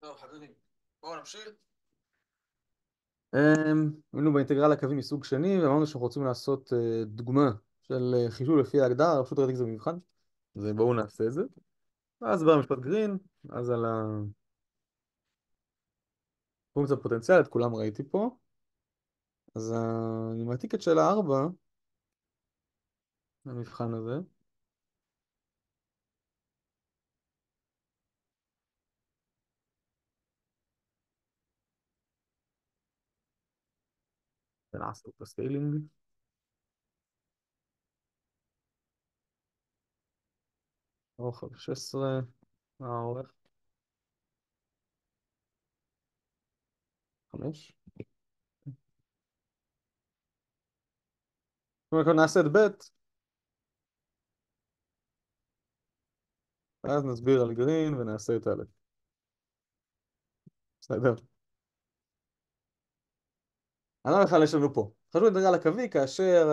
טוב חברים, בואו נמשיך. היינו באינטגרל הקווי מסוג שני ואמרנו שאנחנו רוצים לעשות דוגמה של חישוב לפי ההגדרה, פשוט ראיתי את זה במבחן ובואו נעשה את זה. ואז בא המשפט גרין, אז על הפונקציה הפוטנציאלית, כולם ראיתי פה. אז אני מעתיק את שאלה 4 למבחן הזה ונעשה את ה scaling רוחב 16 מה האורך? 5 נעשה את ב' ואז נסביר על גרין ונעשה את א' בסדר לא בכלל יש לנו פה. חשוב אינטגרל הקווי כאשר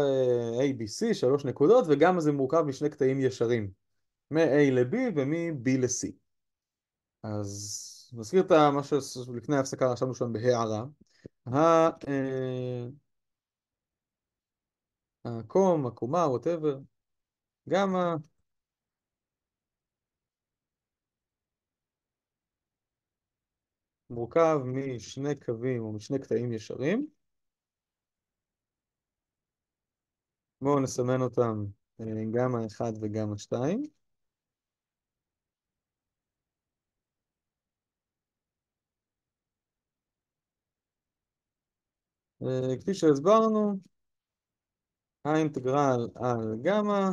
ABC שלוש נקודות וגם זה מורכב משני קטעים ישרים. מ-A ל-B ומ-B ל-C. אז נזכיר את מה שלפני ההפסקה רשמנו שם בהערה. הקום, הקומה, whatever. גמא. מורכב משני קווים או משני קטעים ישרים בואו נסמן אותם גמא 1 וגמא 2 כפי שהסברנו האינטגרל על גמא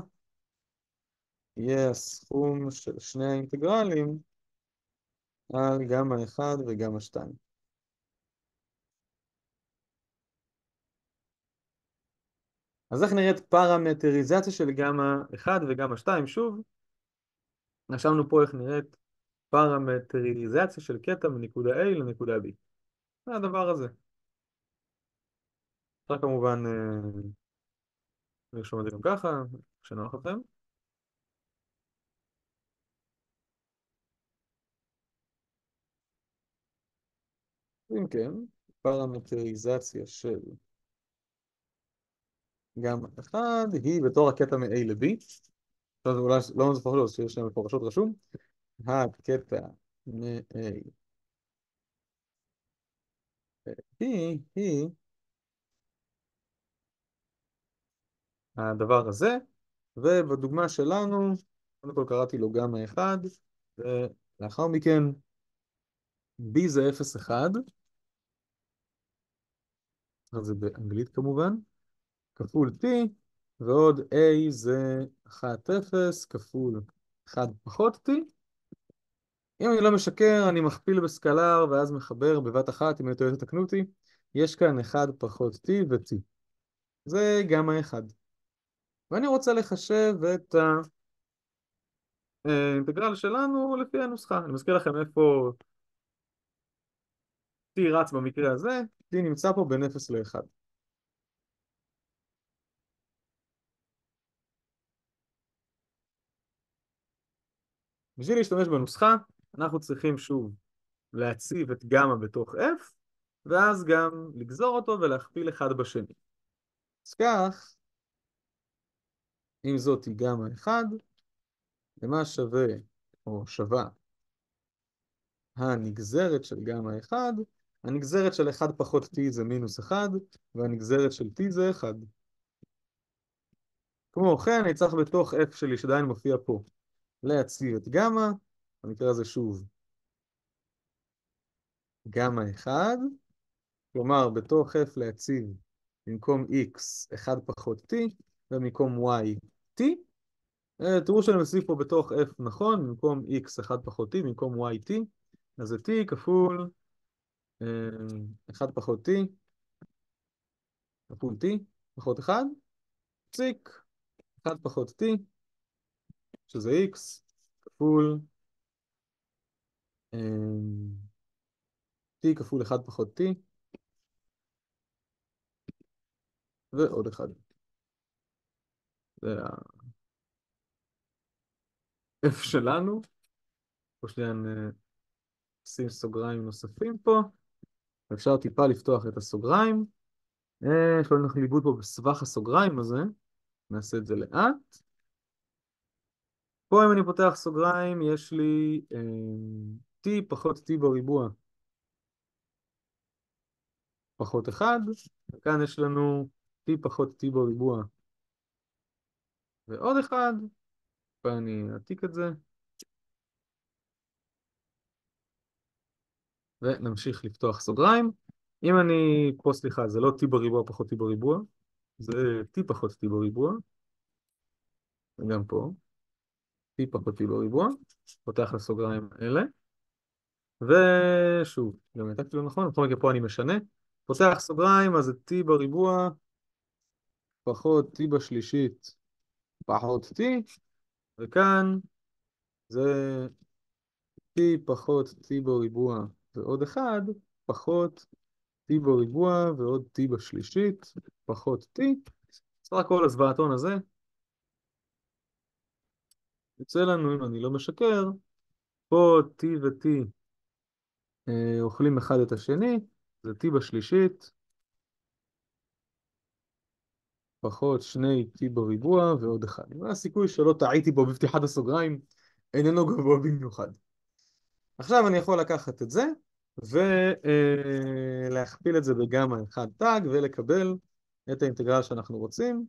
יהיה הסכום של שני האינטגרלים על גמא 1 וגמא 2 אז איך נראית פרמטריזציה של גמא 1 וגמא 2? שוב, רשמנו פה איך נראית פרמטריזציה של קטע מנקודה A לנקודה B. זה הדבר הזה. אפשר כמובן לרשום את זה גם ככה, כשנוח לכם. אם כן, פרמטריזציה של גמא 1 היא בתור הקטע מ-A ל-B. אולי לא זוכר לו, שיש להם מפורשות רשום. הקטע מ-A. היא, היא. הדבר הזה ובדוגמה שלנו קודם כל קראתי לו גמא 1 ולאחר מכן B זה 0-1 זה באנגלית כמובן כפול T ועוד A זה 1-0 כפול 1 פחות T. אם אני לא משקר אני מכפיל בסקלר ואז מחבר בבת אחת אם אני טועה תתקנו אותי. יש כאן 1 פחות T ו-T. זה גמא 1 ואני רוצה לחשב את האינטגרל שלנו לפי הנוסחה. אני מזכיר לכם איפה T רץ במקרה הזה. T נמצא פה בין 0 ל-1 בשביל להשתמש בנוסחה אנחנו צריכים שוב להציב את גמא בתוך F ואז גם לגזור אותו ולהכפיל אחד בשני. אז כך אם זאת היא גמא 1 למה שווה או שווה הנגזרת של גמא 1 הנגזרת של 1 פחות T זה מינוס 1 והנגזרת של T זה 1 כמו כן אני צריך בתוך F שלי שעדיין מופיע פה להציב את גמא, במקרה הזה שוב גמא 1, כלומר בתוך F להציב במקום X 1 פחות T ובמקום Y T. תראו שאני מוסיף פה בתוך F נכון, במקום X 1 פחות T, במקום Y T אז זה T כפול 1 פחות T כפול T פחות 1 פסיק 1 פחות T שזה x כפול t כפול 1 פחות t ועוד אחד. זה ה-f שלנו. פה שנייה שים סוגריים נוספים פה. אפשר טיפה לפתוח את הסוגריים. אה, יש לנו ליבוד פה בסבך הסוגריים הזה. נעשה את זה לאט. פה אם אני פותח סוגריים, יש לי אה, t פחות t בריבוע פחות 1, וכאן יש לנו t פחות t בריבוע ועוד 1, ואני אעתיק את זה. ונמשיך לפתוח סוגריים. אם אני, פה סליחה, זה לא t בריבוע פחות t בריבוע, זה t פחות t בריבוע, וגם פה. פחות t בריבוע, פותח לסוגריים האלה, ושוב, גם העתקתי לא נכון, בכל מקרה פה אני משנה, פותח סוגריים, אז זה t בריבוע, פחות t בשלישית, פחות t, וכאן זה t פחות t בריבוע ועוד 1, פחות t בריבוע ועוד t בשלישית, פחות t, סך הכל הזוועתון הזה יוצא לנו, אם אני לא משקר, פה t ו-t אה, אוכלים אחד את השני, זה t בשלישית, פחות שני t בריבוע ועוד אחד. הסיכוי שלא טעיתי בו בפתיחת הסוגריים איננו גבוה במיוחד. עכשיו אני יכול לקחת את זה ולהכפיל את זה בגמא 1 תג ולקבל את האינטגרל שאנחנו רוצים.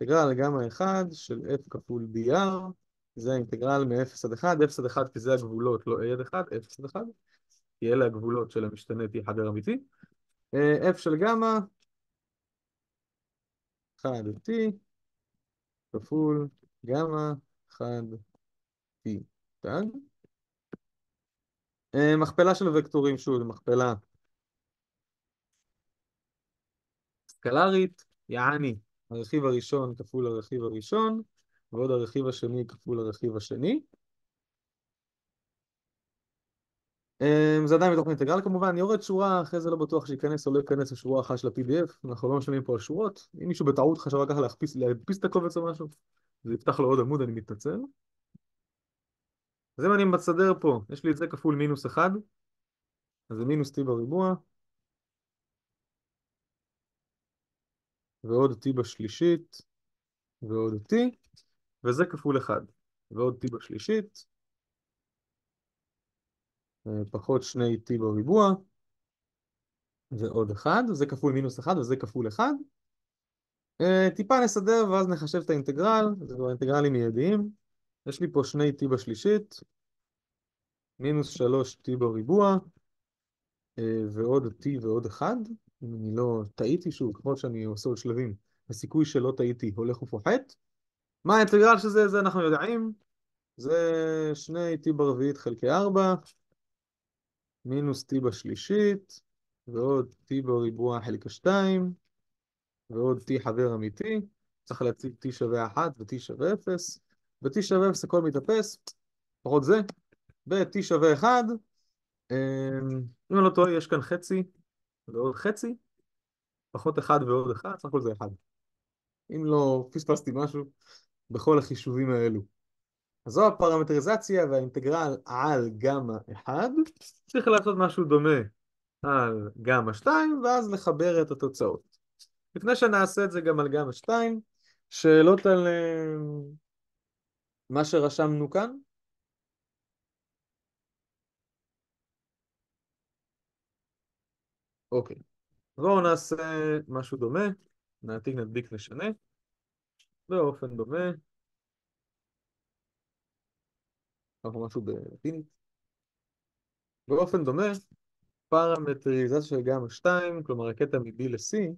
אינטגרל גמא 1 של f כפול dr זה האינטגרל מ-0 עד 1, 0 עד 1 כי זה הגבולות, לא a עד 1, 0 עד 1, כי אלה הגבולות של המשתנה t חבר אמיתי. f של גמא, 1 t, כפול גמא 1 t, תג. מכפלה של וקטורים, שוב, מכפלה סקלרית, יעני, הרכיב הראשון כפול הרכיב הראשון, ועוד הרכיב השני כפול הרכיב השני. זה עדיין בתוך האינטגרל כמובן, אני יורד שורה, אחרי זה לא בטוח שייכנס או לא ייכנס לשורה אחת של ה-PDF, אנחנו לא משלמים פה על שורות, אם מישהו בטעות חשב ככה להדפיס את הקובץ או משהו, זה יפתח לו עוד עמוד, אני מתנצל. אז אם אני מסדר פה, יש לי את זה כפול מינוס 1, אז זה מינוס t בריבוע, ועוד t בשלישית, ועוד t, וזה כפול 1, ועוד t בשלישית, פחות שני t בריבוע, ועוד 1, זה כפול מינוס 1 וזה כפול 1. טיפה נסדר ואז נחשב את האינטגרל, זה כבר אינטגרלים מיידיים. יש לי פה שני t בשלישית, מינוס 3 t בריבוע, ועוד t ועוד 1. אם אני לא טעיתי שוב, כמו שאני עושה עוד שלבים, הסיכוי שלא טעיתי הולך ופוחת. מה האינטגרל של זה? זה אנחנו יודעים. זה שני t ברביעית חלקי 4, מינוס t בשלישית, ועוד t בריבוע חלקי 2, ועוד t חבר אמיתי. צריך להציג t שווה 1 ו-t שווה 0. ב-t שווה 0 הכל מתאפס, פחות זה. ב-t שווה 1. אם אני לא טועה, יש כאן חצי ועוד חצי, פחות 1 ועוד 1, סך הכל זה 1. אם לא פספסתי משהו בכל החישובים האלו. אז זו הפרמטריזציה והאינטגרל על גמא 1. צריך לעשות משהו דומה על גמא 2, ואז לחבר את התוצאות. לפני שנעשה את זה גם על גמא 2, שאלות על מה שרשמנו כאן? אוקיי. בואו נעשה משהו דומה, נעתיק, נדביק, נשנה. באופן דומה. אנחנו משהו בפינית. באופן דומה, פרמטריזציה של גמא 2, כלומר הקטע מ-B ל-C,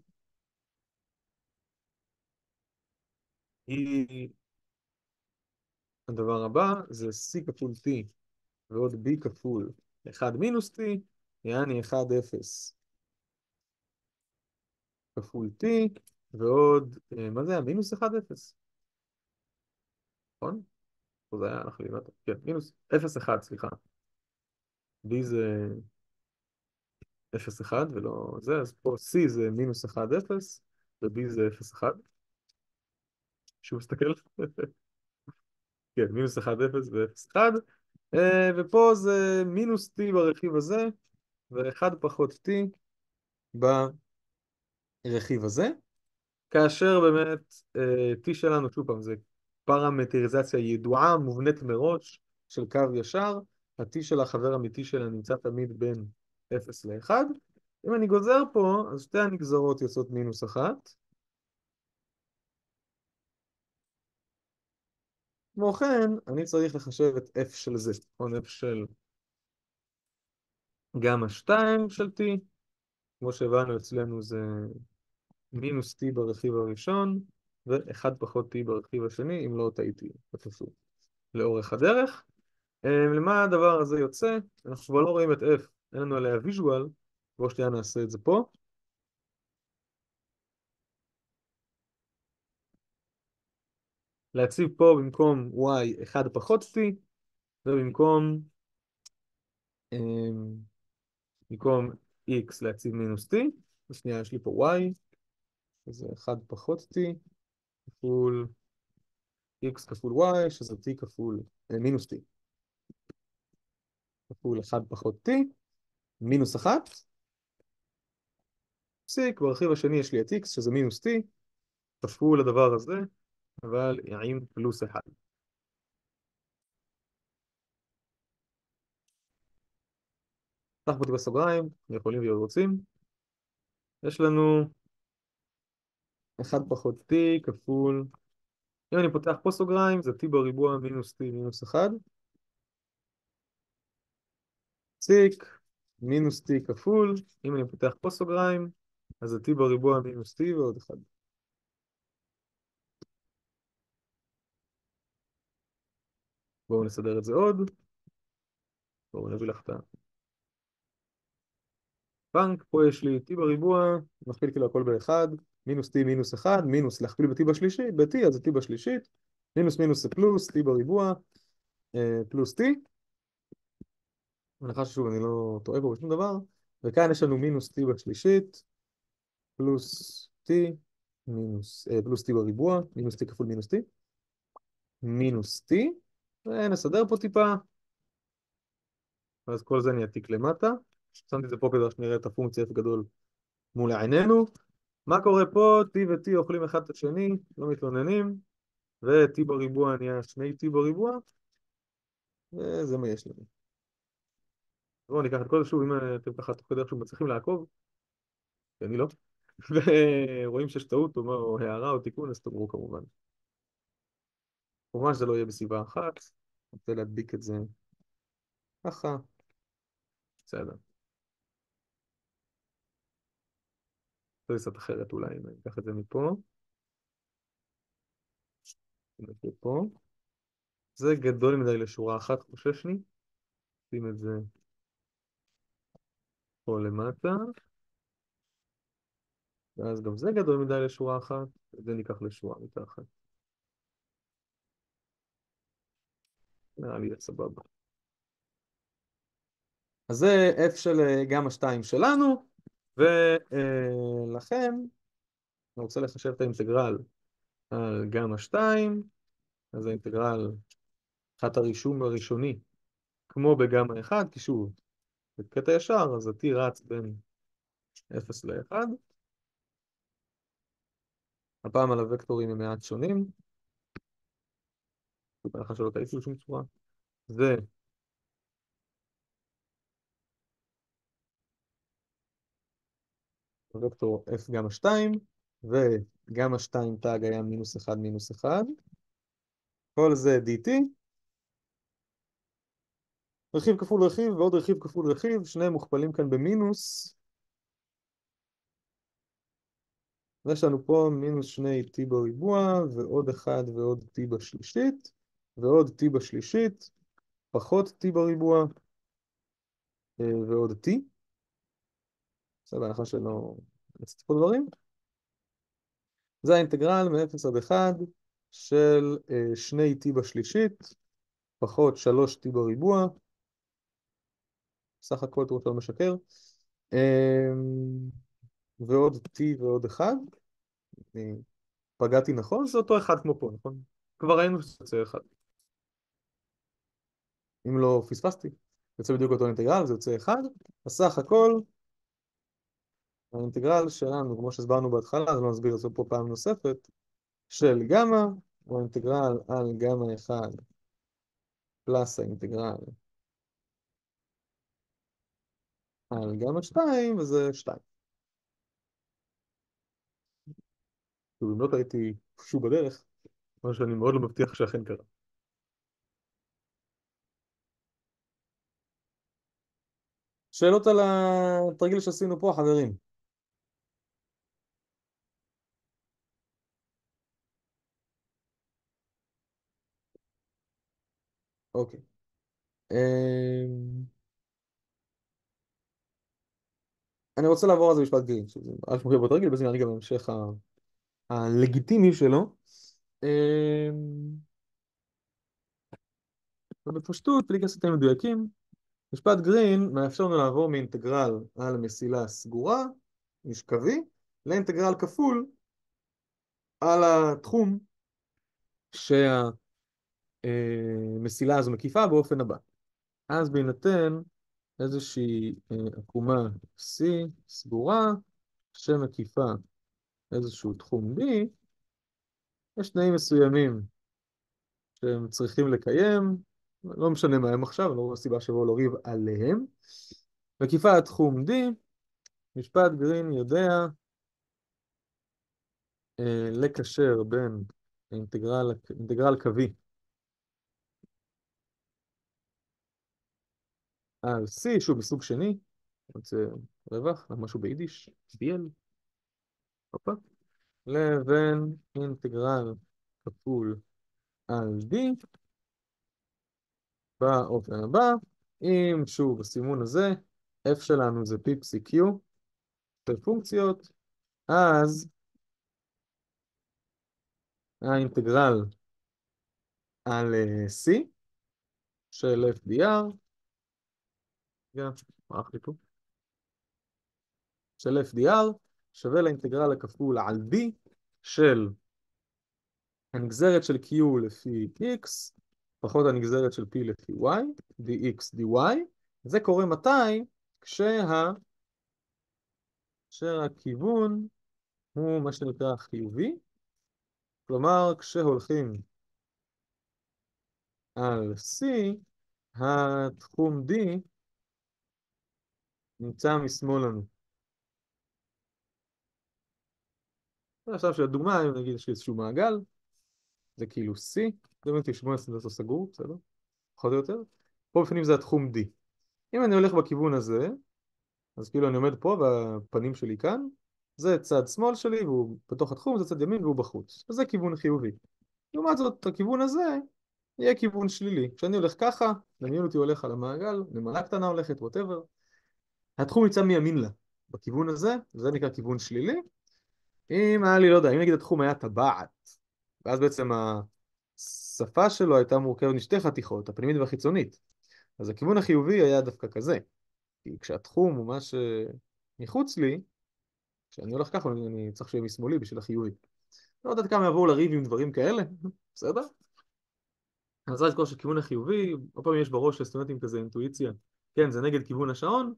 היא... הדבר הבא זה C כפול T ועוד B כפול 1 מינוס T, יעני 1 0 כפול T ועוד, מה זה היה? מינוס 1 0. נכון? פה זה היה, אנחנו לימדנו, כן, מינוס 0 1, סליחה. B זה 0 1 ולא זה, אז פה C זה מינוס 1 0 ו-B זה 0 1. שוב מסתכל. כן, מינוס 1 0 ו-0 1. ופה זה מינוס t ברכיב הזה, ו-1 פחות t ברכיב הזה, כאשר באמת t שלנו, שוב פעם, זה פרמטריזציה ידועה, מובנית מראש, של קו ישר, ה-t של החבר אמיתי שלה נמצא תמיד בין 0 ל-1. אם אני גוזר פה, אז שתי הנגזרות יוצאות מינוס 1. כמו כן, אני צריך לחשב את f של זה, נכון? f של גמא 2 של t, כמו שהבנו אצלנו זה מינוס t ברכיב הראשון, ו-1 פחות t ברכיב השני, אם לא טעיתי, בתפור, לאורך הדרך. למה הדבר הזה יוצא? אנחנו כבר לא רואים את f, אין לנו עליה ויז'ואל, בואו שנייה נעשה את זה פה. להציב פה במקום y 1 פחות t, ובמקום במקום x להציב מינוס t, ושנייה יש לי פה y, שזה 1 פחות t, כפול x כפול y, שזה t כפול מינוס t. כפול 1 פחות t, מינוס 1. פסיק, ברכיב השני יש לי את x, שזה מינוס t, כפול הדבר הזה, אבל עם פלוס 1. פתח אותי בסוגריים, יכולים להיות רוצים. יש לנו 1 פחות t כפול, אם אני פותח פה סוגריים, זה t בריבוע מינוס t מינוס 1. פסיק, מינוס t כפול, אם אני פותח פה סוגריים, אז זה t בריבוע מינוס t ועוד 1. בואו נסדר את זה עוד. בואו נביא לך את הבנק, פה יש לי t בריבוע, נכפיל כאילו הכל באחד, מינוס t מינוס 1, מינוס להכפיל ב-t בשלישית, ב-t אז זה t בשלישית, מינוס מינוס זה פלוס, t בריבוע, פלוס t. מנחה ששוב אני לא טועה פה בשום דבר, וכאן יש לנו מינוס t בשלישית, פלוס t, מינוס, פלוס t בריבוע, מינוס t כפול מינוס t, מינוס t, ונסדר פה טיפה, אז כל זה אני אעתיק למטה, שמתי את זה פה כדי שנראה את הפונקציה f גדול מול עינינו, מה קורה פה? t ו-t אוכלים אחד את השני, לא מתלוננים, ו-t בריבוע נהיה שני t בריבוע, וזה מה יש לנו. בואו ניקח את כל זה שוב, אם אתם ככה תוך כדי איכשהו מצליחים לעקוב, כי אני לא, ורואים שיש טעות או הערה או תיקון, אז תאמרו כמובן. כמובן שזה לא יהיה בסביבה אחת, אני רוצה להדביק את זה ככה, בסדר. זה קצת אחרת אולי, אם אני אקח את זה מפה. פה. זה גדול מדי לשורה אחת, חושש לי. שים את זה פה למטה. ואז גם זה גדול מדי לשורה אחת, את זה ניקח לשורה מתחת. נראה לי סבבה. אז זה f של גמא 2 שלנו, ולכן אני רוצה לחשב את האינטגרל על גמא 2, אז האינטגרל, אחת הרישום הראשוני, כמו בגמא 1, כי שוב, בקטע ישר, אז ה-t רץ בין 0 ל-1. הפעם על הוקטורים הם מעט שונים. בהנחה שלא טעיתי בשום צורה. זה וקטור f גמא 2, וגמא 2 תג היה מינוס 1 מינוס 1. כל זה dt. רכיב כפול רכיב ועוד רכיב כפול רכיב, שניהם מוכפלים כאן במינוס. ויש לנו פה מינוס שני t בריבוע, ועוד 1 ועוד t בשלישית, ועוד t בשלישית, פחות t בריבוע, ועוד t. בסדר, בהנחה שלא נצטרך פה דברים. זה האינטגרל מ-0 עד 1 של שני t בשלישית, פחות 3t בריבוע. סך הכל תראו לא משקר. ועוד t ועוד 1. פגעתי נכון? זה אותו אחד כמו פה, נכון? כבר ראינו שזה יוצא אחד. אם לא פספסתי, יוצא בדיוק אותו אינטגרל, זה יוצא 1, אז סך הכל האינטגרל שלנו, כמו שהסברנו בהתחלה, אז לא נסביר את זה פה פעם נוספת, של גמא, הוא האינטגרל על גמא 1 פלס האינטגרל על גמא 2, וזה 2. אם לא טעיתי שוב בדרך, מה שאני מאוד לא מבטיח שאכן קרה. שאלות על התרגיל שעשינו פה, חברים? אוקיי. אמ, אני רוצה לעבור על זה משפט גרין, שזה א' מופיע בתרגיל, וזה נראה גם ההמשך הלגיטימי שלו. אמ, ובפשטות, בלי כסף מדויקים, משפט גרין מאפשר לנו לעבור מאינטגרל על מסילה סגורה, משכבי, לאינטגרל כפול על התחום שהמסילה הזו מקיפה באופן הבא. אז בהינתן איזושהי עקומה C סגורה שמקיפה איזשהו תחום B, יש תנאים מסוימים שהם צריכים לקיים, לא משנה מה הם עכשיו, לא רואה סיבה שבואו להוריב עליהם. מקיפה התחום D, משפט גרין יודע אה, לקשר בין אינטגרל, אינטגרל קווי על C, שוב מסוג שני, רוצה רווח, משהו ביידיש, BL, הופה, לבין אינטגרל כפול על D. באופן הבא, אם שוב הסימון הזה, f שלנו זה פיפסי q, שתי פונקציות, אז האינטגרל על c של fdr, רגע, ברח לי פה, של fdr שווה לאינטגרל הכפול על d של הנגזרת של q לפי x פחות הנגזרת של p לפי y, dx dy, זה קורה מתי? כשה... כשהכיוון הוא מה שנקרא חיובי, כלומר כשהולכים על C, התחום D נמצא משמאל לנו. עכשיו לשם הדוגמה, אם נגיד יש לי איזשהו מעגל, זה כאילו C, זה באמת 18 סנטר סגור, בסדר? פחות או יותר. פה בפנים זה התחום D. אם אני הולך בכיוון הזה, אז כאילו אני עומד פה והפנים שלי כאן, זה צד שמאל שלי והוא בתוך התחום, זה צד ימין והוא בחוץ. אז זה כיוון חיובי. לעומת זאת, הכיוון הזה יהיה כיוון שלילי. כשאני הולך ככה, דמיין אותי הולך על המעגל, נמלה קטנה הולכת, ווטאבר. התחום יצא מימין לה. בכיוון הזה, זה נקרא כיוון שלילי. אם היה לי, לא יודע, אם נגיד התחום היה טבעת, ואז בעצם השפה שלו הייתה מורכבת משתי חתיכות, הפנימית והחיצונית. אז הכיוון החיובי היה דווקא כזה. כי כשהתחום הוא מה שמחוץ לי, כשאני הולך ככה, אני צריך שיהיה משמאלי בשביל החיובי. לא יודעת כמה יבואו לריב עם דברים כאלה, בסדר? אני רוצה לזכור שכיוון החיובי, עוד פעם יש בראש לסטודנטים כזה אינטואיציה, כן, זה נגד כיוון השעון,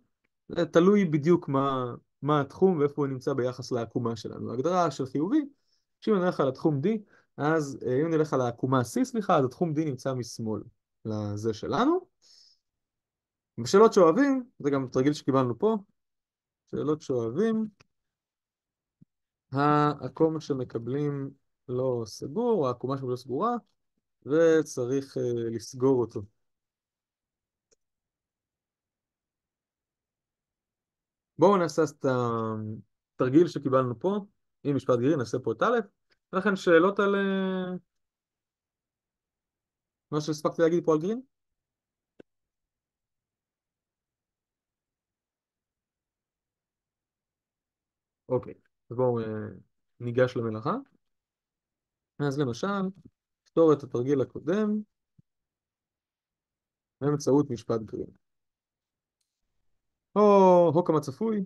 זה תלוי בדיוק מה, מה התחום ואיפה הוא נמצא ביחס לעקומה שלנו. ההגדרה של חיובי, שאם אני הולך על התחום D, אז אם אני הולך על העקומה C, סליחה, אז התחום D נמצא משמאל לזה שלנו. בשאלות שאוהבים, זה גם תרגיל שקיבלנו פה, שאלות שאוהבים, העקום שמקבלים לא סגור, העקומה שלו לא סגורה, וצריך uh, לסגור אותו. בואו נעשה את התרגיל שקיבלנו פה, עם משפט גירי, נעשה פה את א', ולכן שאלות על uh, מה שהספקתי להגיד פה על גרין? אוקיי, אז בואו ניגש למלאכה. אז למשל, נפתור את התרגיל הקודם באמצעות משפט גרין. או, הו כמה צפוי.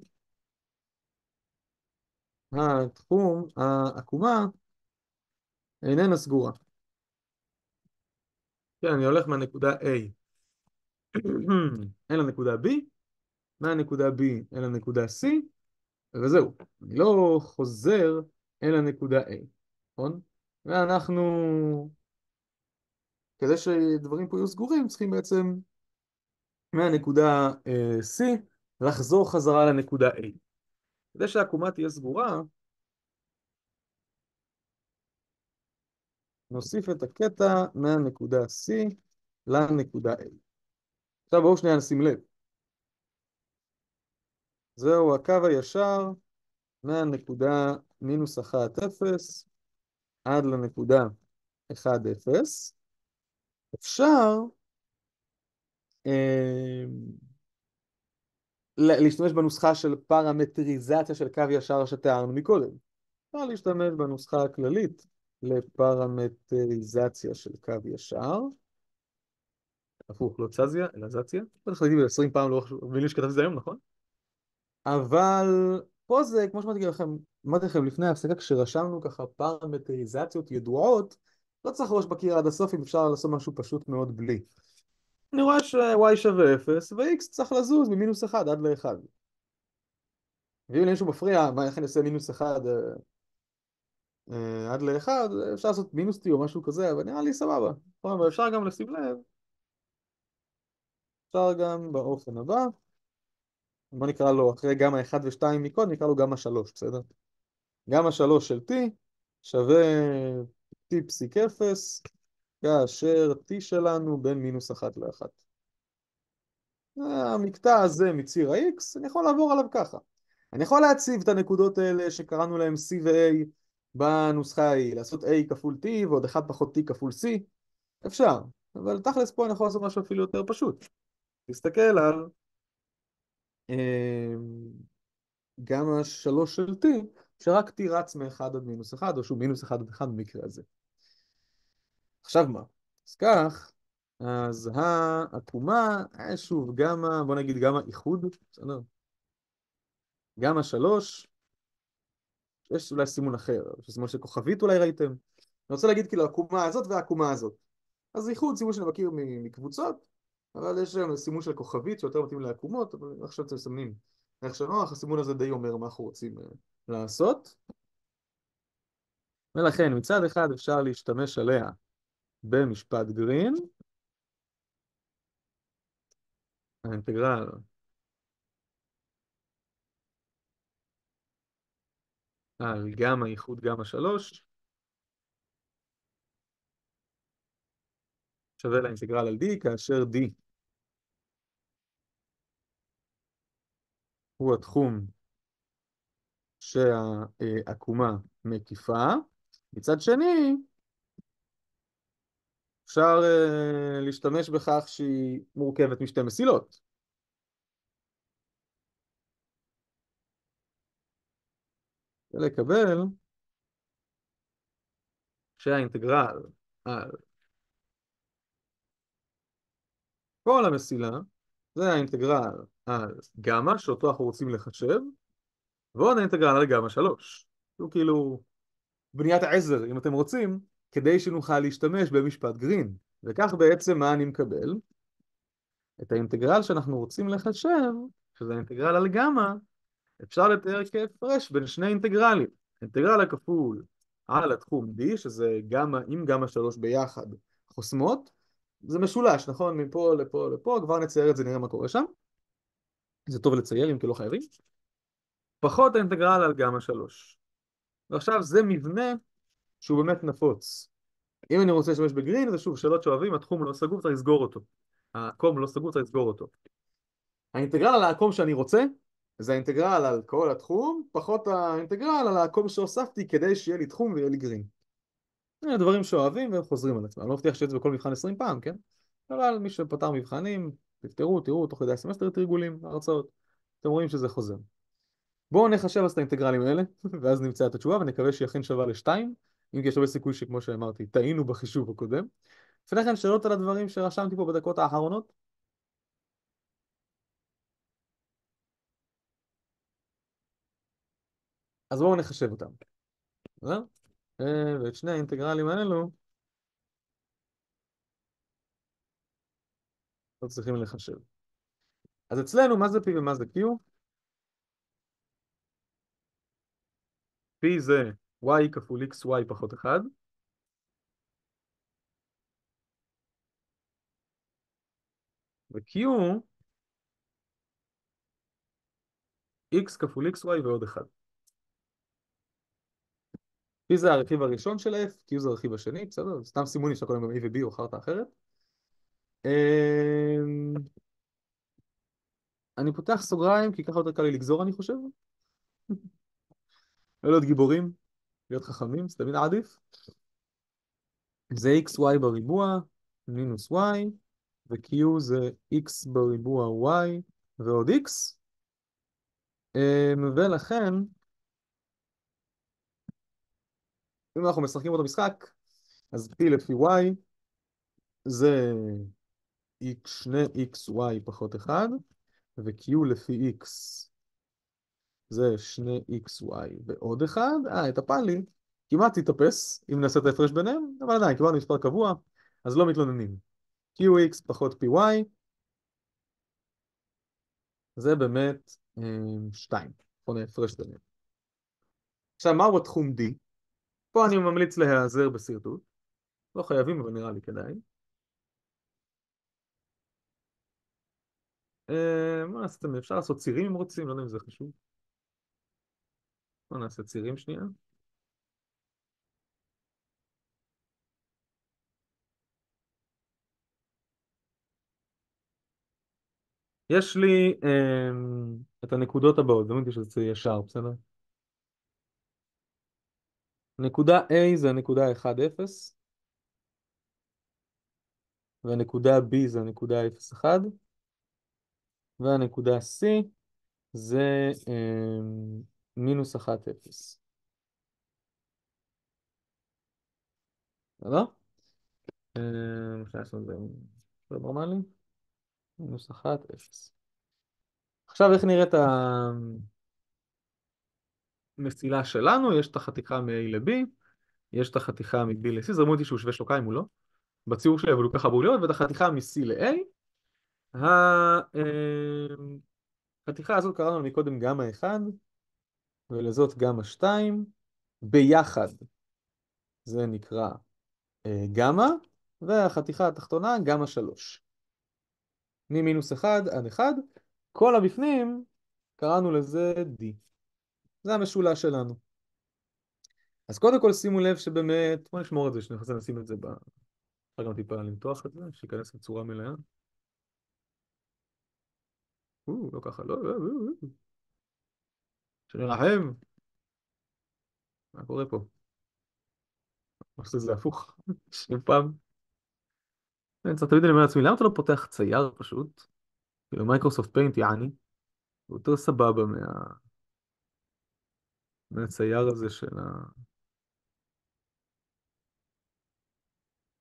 התחום, העקומה, איננה סגורה. כן, אני הולך מהנקודה A אל הנקודה B, מהנקודה B אל הנקודה C, וזהו. אני לא חוזר אל הנקודה A, נכון? ואנחנו, כדי שדברים פה יהיו סגורים, צריכים בעצם מהנקודה C לחזור חזרה לנקודה A. כדי שהעקומה תהיה סגורה, נוסיף את הקטע מהנקודה C לנקודה A. עכשיו בואו שנייה נשים לב. זהו הקו הישר מהנקודה מינוס 1, 0 עד לנקודה 1, 0. אפשר אה, להשתמש בנוסחה של פרמטריזציה של קו ישר שתיארנו מקודם. אפשר להשתמש בנוסחה הכללית לפרמטריזציה של קו ישר. הפוך, לא צזיה, אלא זציה. בטח ראיתי ב-20 פעם לאורך מילים שכתבתי את זה היום, נכון? אבל פה זה, כמו שאמרתי לכם, אמרתי לכם לפני ההפסקה, כשרשמנו ככה פרמטריזציות ידועות, לא צריך ראש בקיר עד הסוף אם אפשר לעשות משהו פשוט מאוד בלי. אני רואה ש-y שווה 0, ו-x צריך לזוז ממינוס 1 עד ל-1. ואם למישהו מפריע, מה, איך אני עושה מינוס 1 עד ל-1, אפשר לעשות מינוס t או משהו כזה, אבל נראה לי סבבה. אבל אפשר גם לשים לב, אפשר גם באופן הבא, בוא נקרא לו אחרי גמא 1 ו-2 מקודם, נקרא לו גמא 3, בסדר? גמא 3 של t שווה t פסיק 0, כאשר t שלנו בין מינוס 1 ל-1. המקטע הזה מציר ה-x, אני יכול לעבור עליו ככה. אני יכול להציב את הנקודות האלה שקראנו להם c ו-a בנוסחה ההיא, לעשות a כפול t ועוד 1 פחות t כפול c, אפשר, אבל תכלס פה אני יכול לעשות משהו אפילו יותר פשוט. תסתכל על גמא 3 של t, שרק t רץ מ-1 עד מינוס 1, או שהוא מינוס 1 עד 1 במקרה הזה. עכשיו מה? אז כך, אז העקומה, שוב, גמא, בוא נגיד גמא איחוד, בסדר? גמא 3, יש אולי סימון אחר, סימון של כוכבית אולי ראיתם. אני רוצה להגיד כאילו העקומה הזאת והעקומה הזאת. אז איחוד סימון שאני מכיר מקבוצות, אבל יש לנו סימון של כוכבית שיותר מתאים לעקומות, אבל עכשיו אתם מסמנים איך שנוח, הסימון הזה די אומר מה אנחנו רוצים לעשות. ולכן מצד אחד אפשר להשתמש עליה במשפט גרין, האינטגרל. על גמא איחוד גמא שלוש שווה לאינטגרל על d, כאשר d הוא התחום שהעקומה מקיפה. מצד שני, אפשר uh, להשתמש בכך שהיא מורכבת משתי מסילות. ולקבל שהאינטגרל על כל המסילה זה האינטגרל על גמא, שאותו אנחנו רוצים לחשב, ועוד האינטגרל על גמא שלוש. הוא כאילו בניית העזר, אם אתם רוצים, כדי שנוכל להשתמש במשפט גרין. וכך בעצם מה אני מקבל? את האינטגרל שאנחנו רוצים לחשב, שזה האינטגרל על גמא, אפשר לתאר כהפרש בין שני אינטגרלים. אינטגרל הכפול על התחום D, שזה גמא עם גמא שלוש ביחד חוסמות, זה משולש, נכון? מפה לפה לפה, כבר נצייר את זה, נראה מה קורה שם. זה טוב לצייר אם כי לא חייבים. פחות האינטגרל על גמא שלוש. ועכשיו זה מבנה שהוא באמת נפוץ. אם אני רוצה להשתמש בגרין, זה שוב שאלות שאוהבים, התחום לא סגור, צריך לסגור אותו. העקום לא סגור, צריך לסגור אותו. האינטגרל על העקום שאני רוצה, זה האינטגרל על כל התחום, פחות האינטגרל על העקום שהוספתי כדי שיהיה לי תחום ויהיה לי גרין. זה דברים שאוהבים והם חוזרים על עצמם. אני לא מבטיח שיהיה את זה בכל מבחן 20 פעם, כן? אבל מי שפתר מבחנים, תפתרו, תראו, תוך כדי הסמסטר תרגולים, הרצאות. אתם רואים שזה חוזר. בואו נחשב אז את האינטגרלים האלה, ואז נמצא את התשובה, ונקווה שהיא אכן שווה לשתיים, אם כי יש הרבה סיכוי שכמו שאמרתי, טעינו בחישוב הקודם. לפני כן שאלות על הדברים שרשמתי פה בדקות האחרונות? אז בואו נחשב אותם. בסדר? ואת שני האינטגרלים האלו לא צריכים לחשב. אז אצלנו, מה זה P ומה זה Q? P זה Y כפול XY פחות 1. ו-Q, X כפול XY ועוד 1. P זה הרכיב הראשון של F, Q זה הרכיב השני, בסדר? סתם סימוני שקודם גם A ו-B או חרטה אחרת. אמ, אני פותח סוגריים כי ככה יותר קל לי לגזור אני חושב. לא להיות גיבורים, להיות חכמים, זה תמיד עדיף. זה xy בריבוע, מינוס y, ו-q זה x בריבוע y ועוד x. אמ, ולכן, אם אנחנו משחקים אותו משחק, אז p לפי y זה x, שני xy פחות 1, ו-q לפי x זה שני xy ועוד 1. אה, התאפן לי, כמעט תתאפס אם נעשה את ההפרש ביניהם, אבל עדיין, קיבלנו מספר קבוע, אז לא מתלוננים. qx פחות py זה באמת 2, נכון ההפרש ביניהם. עכשיו, מהו התחום D? פה אני ממליץ להיעזר בשרטוט. לא חייבים, אבל נראה לי כדאי. מה עשיתם? אפשר לעשות צירים אם רוצים, לא יודע אם זה חשוב. בוא נעשה צירים שנייה. יש לי את הנקודות הבאות, זה מבין שזה ישר, בסדר? נקודה A זה הנקודה 1-0 והנקודה B זה הנקודה 0-1 והנקודה C זה מינוס 1-0 בסדר? אפשר לעשות את זה נורמלי? מינוס 1-0 עכשיו איך נראית המסילה שלנו? יש את החתיכה מ-A ל-B יש את החתיכה מ-B ל-C, זרמו אותי שהוא שווה שלוקיים, הוא לא בציור שלי, אבל הוא ככה אמור ואת החתיכה מ-C ל-A החתיכה הזאת קראנו מקודם גמא 1 ולזאת גמא 2 ביחד. זה נקרא גמא והחתיכה התחתונה גמא 3 ממינוס 1 עד 1 כל הבפנים קראנו לזה D. זה המשולש שלנו. אז קודם כל שימו לב שבאמת בוא נשמור את זה שנחזר נשים את זה ב... אפשר גם טיפה למתוח את זה שיכנס בצורה מלאה. או, לא ככה, לא, לא, לא, לא. השם ירחם. מה קורה פה? מה שזה הפוך? שוב פעם. אני צריך תמיד אומר לעצמי, למה אתה לא פותח צייר פשוט? כאילו Microsoft Paint יעני. הוא יותר סבבה מה... מהצייר הזה של ה...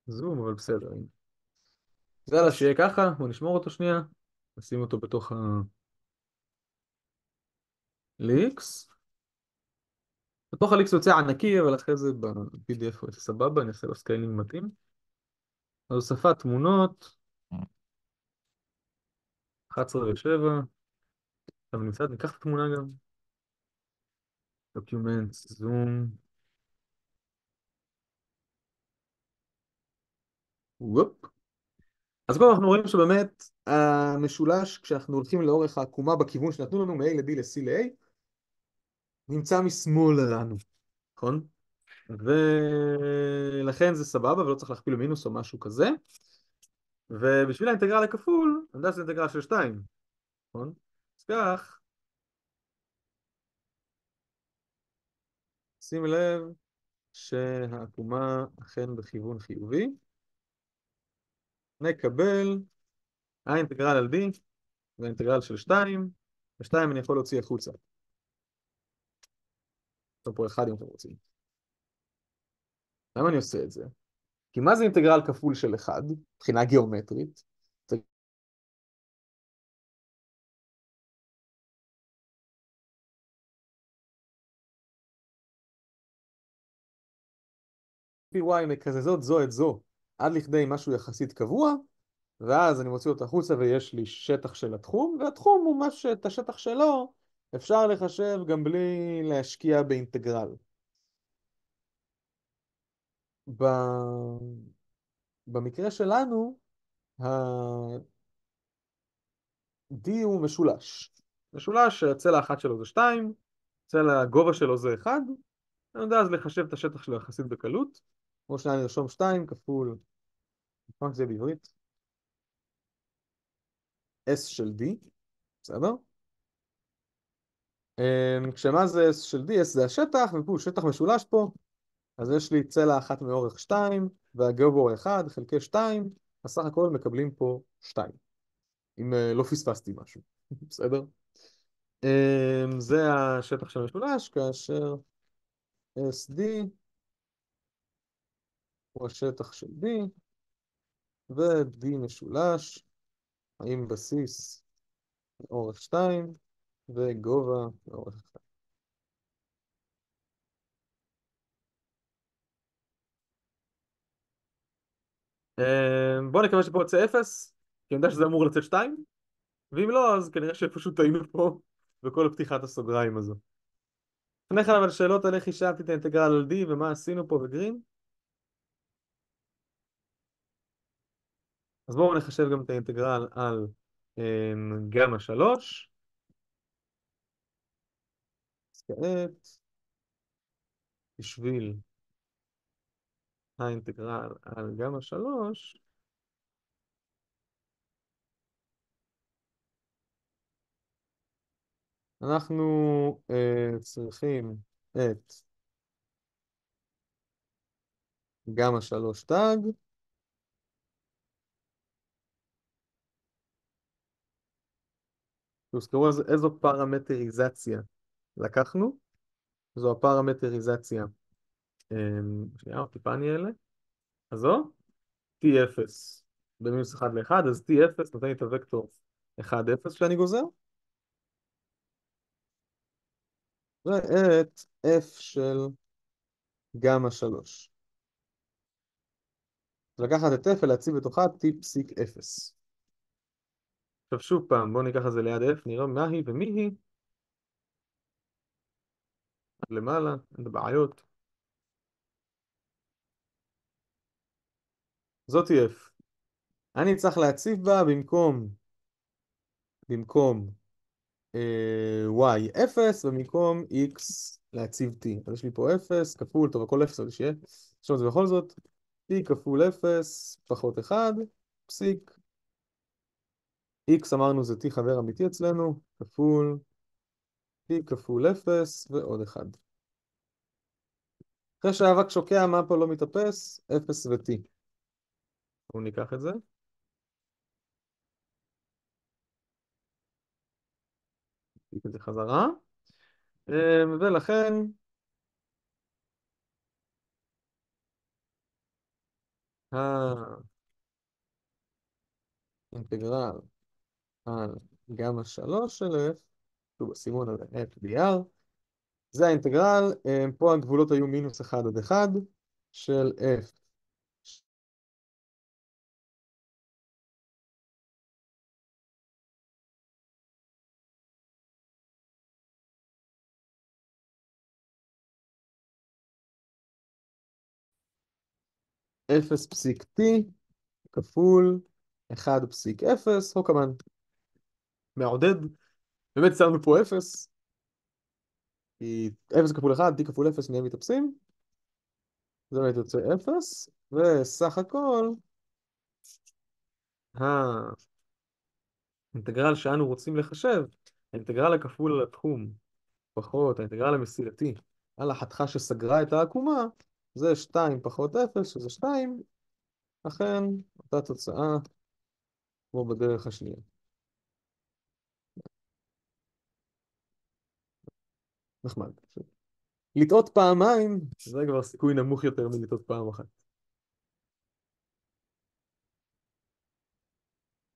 Zoom, אבל בסדר. זה יאללה, שיהיה ככה, בוא נשמור אותו שנייה. נשים אותו בתוך ה... LyX. בתוך ה LyX יוצא ענקי, אבל אחרי זה ב-PDF הוא סבבה, אני אעשה לו scaling מתאים. אז הוספת תמונות. 11 ו-7. עכשיו נמצא, ניקח את התמונה גם. document, Zoom. וופ. אז פה אנחנו רואים שבאמת המשולש, כשאנחנו הולכים לאורך העקומה בכיוון שנתנו לנו מ-A ל-B ל-C ל-A, נמצא משמאל לנו, נכון? ולכן זה סבבה ולא צריך להכפיל במינוס או משהו כזה. ובשביל האינטגרל הכפול, אני יודע שזה אינטגרל של 2, נכון? אז כך, שים לב שהעקומה אכן בכיוון חיובי. נקבל האינטגרל על D זה אינטגרל של 2, ו-2 אני יכול להוציא החוצה. יש פה 1 אם אתם רוצים. למה אני עושה את זה? כי מה זה אינטגרל כפול של 1? מבחינה גיאומטרית. py מקזזות זו את זו עד לכדי משהו יחסית קבוע, ואז אני מוציא אותו החוצה ויש לי שטח של התחום, והתחום הוא מה שאת השטח שלו אפשר לחשב גם בלי להשקיע באינטגרל. ב... במקרה שלנו, ה-D הוא משולש. משולש שהצלע האחת שלו זה 2, הצלע הגובה שלו זה 1, אני יודע אז לחשב את השטח שלו יחסית בקלות. כמו שניה נרשום 2 כפול, מה זה בעברית? S של D, בסדר? כשמה זה S של D? S זה השטח, ופה שטח משולש פה, אז יש לי צלע אחת מאורך 2, והגובה הוא 1 חלקי 2, אז סך הכל מקבלים פה 2. אם לא פספסתי משהו, בסדר? זה השטח של המשולש, כאשר SD הוא השטח של D, ו-D משולש, עם בסיס אורך 2 וגובה אורך 1. בואו נקווה שפה יוצא 0, כי אני יודע שזה אמור לצאת 2, ואם לא, אז כנראה שפשוט טעינו פה בכל פתיחת הסוגריים הזו. לפני כן אבל שאלות על איך חישבתי את האינטגרל על D ומה עשינו פה בגרין. אז בואו נחשב גם את האינטגרל על גמא 3. כעת, בשביל האינטגרל על גמא 3, אנחנו uh, צריכים את גמא 3 תג. תזכרו איזו פרמטריזציה לקחנו. זו הפרמטריזציה. שנייה, עוד טיפה אני אעלה. אז זו T0 במינוס 1 ל-1, אז T0 נותן לי את הוקטור 1-0 שאני גוזר. ואת F של גמא 3. לקחת את F ולהציב בתוכה T פסיק 0. עכשיו שוב פעם, בואו ניקח את זה ליד F, נראה מה היא ומי היא. למעלה, אין בעיות. זאתי F. אני צריך להציב בה במקום, במקום y 0 ובמקום x להציב t. אז יש לי פה 0 כפול, טוב הכל 0 אבל שיהיה. עכשיו זה בכל זאת, t כפול 0 פחות 1 פסיק x אמרנו זה t חבר אמיתי אצלנו, כפול t כפול 0 ועוד 1. אחרי שהאבק שוקע, מה פה לא מתאפס? 0 ו-t. בואו ניקח את זה. נקליק את זה חזרה. ולכן האינטגרל על גמא 3 של f, שוב הסימון הזה FDR, זה האינטגרל, פה הגבולות היו מינוס 1 עד 1 של f אפס פסיק t כפול אחד פסיק אפס, הוקמן. מעודד. באמת שמנו פה אפס. כי אפס כפול אחד, t כפול אפס, נהיה מתאפסים. זה באמת יוצא אפס, וסך הכל האינטגרל שאנו רוצים לחשב, האינטגרל הכפול על התחום, פחות האינטגרל המסילתי על החתכה שסגרה את העקומה, זה 2 פחות 0, שזה 2, אכן אותה תוצאה כמו בדרך השנייה. נחמד. לטעות פעמיים, זה כבר סיכוי נמוך יותר מלטעות פעם אחת.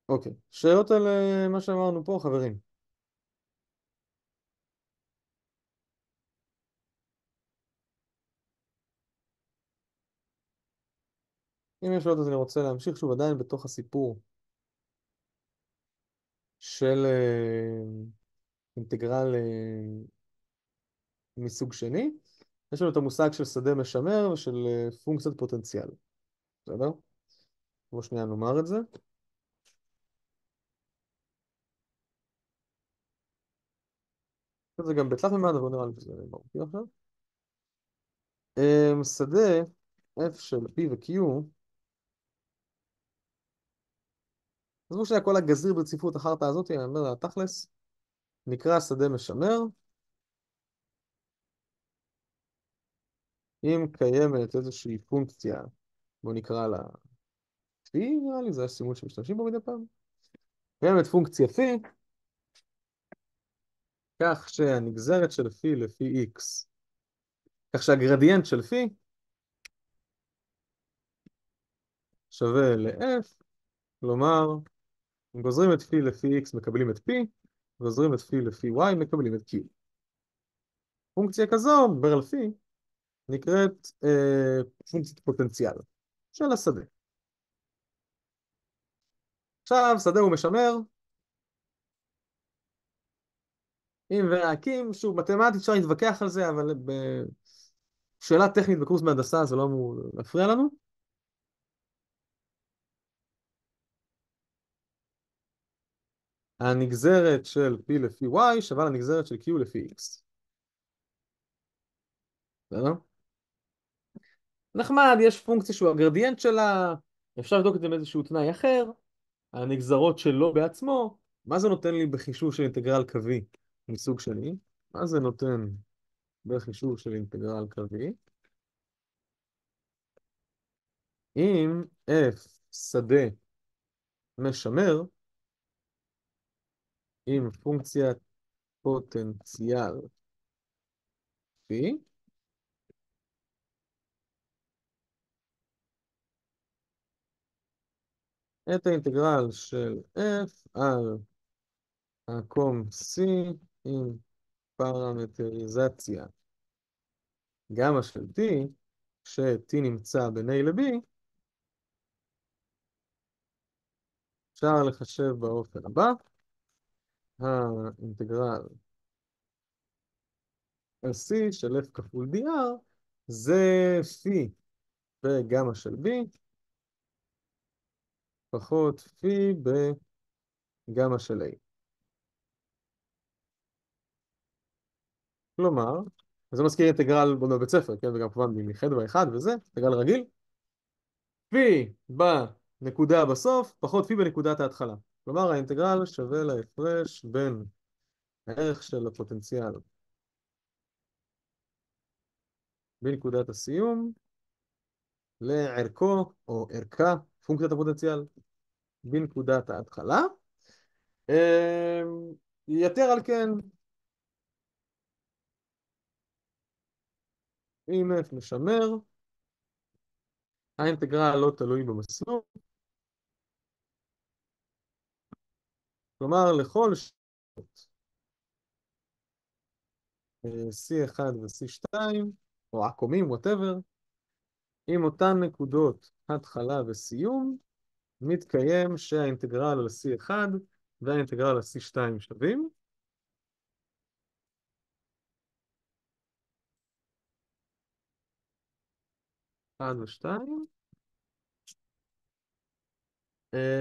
אוקיי, שאלות על מה שאמרנו פה, חברים. אם יש שאלות אז אני רוצה להמשיך שוב עדיין בתוך הסיפור של אה, אינטגרל אה, מסוג שני. יש לנו את המושג של שדה משמר ושל אה, פונקציית פוטנציאל. בסדר? בואו שנייה נאמר את זה. זה גם בתלת מימד, אבל נראה לי שזה מהותי עכשיו. אמ, שדה f של p ו-q עזבו שנייה כל הגזיר ברציפות החרטא הזאתי, אני אומר לה תכלס, נקרא שדה משמר. אם קיימת איזושהי פונקציה, בואו נקרא לה phi, נראה לי, זה הסימול שמשתמשים בו מדי פעם. קיימת פונקציה phi, כך שהנגזרת של phi לפי x, כך שהגרדיאנט של phi שווה ל-f, כלומר, אם גוזרים את phi לפי x מקבלים את p, גוזרים את phi לפי y מקבלים את q. פונקציה כזו, על phi, נקראת אה, פונקציית פוטנציאל של השדה. עכשיו, שדה הוא משמר, אם ורקים, שוב, מתמטית אפשר להתווכח על זה, אבל בשאלה טכנית בקורס בהנדסה זה לא אמור להפריע לנו. הנגזרת של p לפי y שווה לנגזרת של q לפי x. בסדר? נחמד, יש פונקציה שהוא הגרדיאנט שלה, אפשר לבדוק את זה מאיזשהו תנאי אחר, הנגזרות שלו בעצמו, מה זה נותן לי בחישוב של אינטגרל קווי מסוג שני? מה זה נותן בחישוב של אינטגרל קווי? אם f שדה משמר, עם פונקציית פוטנציאל פי, את האינטגרל של f על הקום c עם פרמטריזציה גמא של t, ש-t נמצא בין a ל-b, אפשר לחשב באופן הבא. האינטגרל על C של F כפול DR זה פי בגמא של B פחות פי בגמא של A. כלומר, זה מזכיר אינטגרל בבית ספר, כן? וגם כמובן מחדר אחד וזה, אינטגרל רגיל. פי בנקודה בסוף פחות פי בנקודת ההתחלה. כלומר האינטגרל שווה להפרש בין הערך של הפוטנציאל בנקודת הסיום לערכו או ערכה, פונקציית הפוטנציאל, בנקודת ההתחלה. אמ, יתר על כן, אם f משמר, האינטגרל לא תלוי במסלול. כלומר, לכל שעות C1 ו-C2, או עקומים, whatever, עם אותן נקודות התחלה וסיום, מתקיים שהאינטגרל על C1 והאינטגרל על C2 שווים. אחד ושתיים.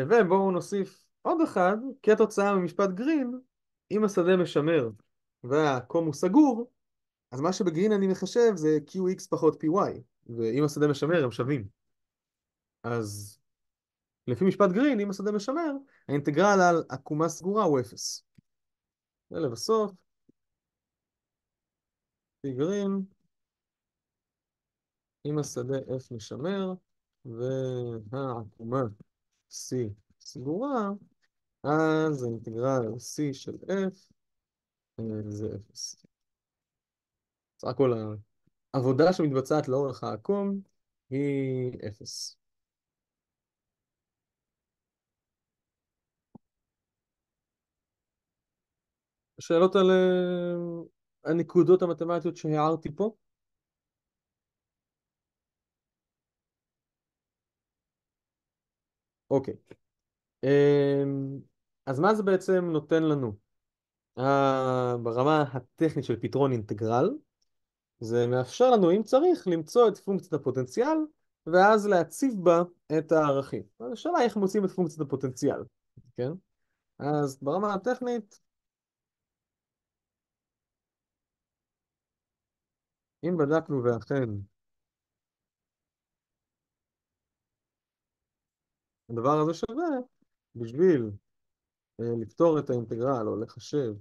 ובואו נוסיף עוד אחד, כתוצאה ממשפט גרין, אם השדה משמר והקום הוא סגור, אז מה שבגרין אני מחשב זה qx פחות py, ואם השדה משמר הם שווים. אז לפי משפט גרין, אם השדה משמר, האינטגרל על עקומה סגורה הוא 0. ולבסוף, לפי גרין, אם השדה f משמר והעקומה c סגורה, אז האינטגרל C של F זה 0. סך הכל העבודה שמתבצעת לאורך העקום היא 0. שאלות על הנקודות המתמטיות שהערתי פה? אוקיי. אז מה זה בעצם נותן לנו? אה, ברמה הטכנית של פתרון אינטגרל, זה מאפשר לנו, אם צריך, למצוא את פונקציית הפוטנציאל, ואז להציב בה את הערכים. אז השאלה איך מוצאים את פונקציית הפוטנציאל, כן? אז ברמה הטכנית, אם בדקנו ואכן הדבר הזה שווה, בשביל אה, לפתור את האינטגרל או לחשב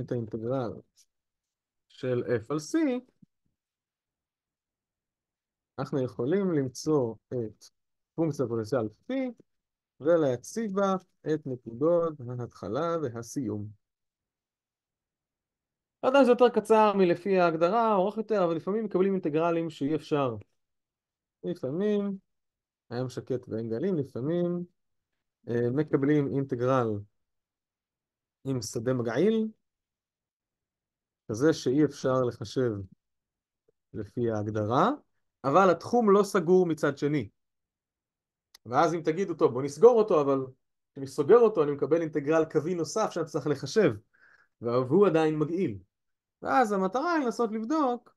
את האינטגרל של f על c, אנחנו יכולים למצוא את פונקציית הפוטנציאל phi ולהציב בה את נקודות ההתחלה והסיום. עדיין זה יותר קצר מלפי ההגדרה, ארוך יותר, אבל לפעמים מקבלים אינטגרלים שאי אפשר. לפעמים, הים שקט ואין גלים, לפעמים אה, מקבלים אינטגרל עם שדה מגעיל, כזה שאי אפשר לחשב לפי ההגדרה, אבל התחום לא סגור מצד שני. ואז אם תגידו, טוב, בוא נסגור אותו, אבל כשאני סוגר אותו אני מקבל אינטגרל קווי נוסף שאני צריך לחשב, והוא עדיין מגעיל. ואז המטרה היא לנסות לבדוק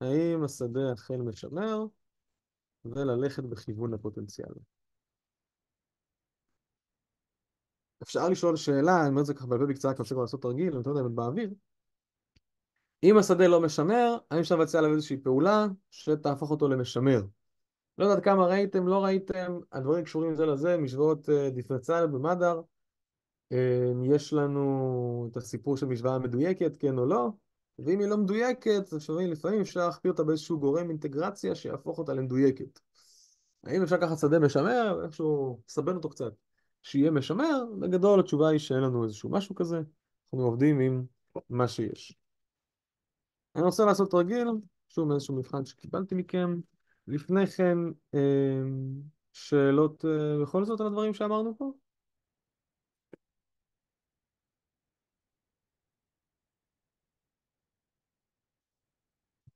האם השדה אכן משמר, וללכת בכיוון הפוטנציאל. אפשר לשאול שאלה, אני אומר את זה ככה פה בקצרה, כי אפשר כבר לעשות תרגיל, אני לא יודע אם באוויר. אם השדה לא משמר, אני אפשר לבצע עליו איזושהי פעולה שתהפוך אותו למשמר. לא יודעת כמה ראיתם, לא ראיתם, הדברים קשורים זה לזה, משוואות דיפרנציאליות במדר. יש לנו את הסיפור של משוואה מדויקת, כן או לא, ואם היא לא מדויקת, לפעמים אפשר להכפיל אותה באיזשהו גורם אינטגרציה שיהפוך אותה למדויקת. האם אפשר לקחת שדה משמר, איכשהו לסבן אותו קצת, שיהיה משמר? בגדול התשובה היא שאין לנו איזשהו משהו כזה, אנחנו עובדים עם מה שיש. אני רוצה לעשות רגיל, שוב מאיזשהו מבחן שקיבלתי מכם. לפני כן, שאלות בכל זאת על הדברים שאמרנו פה?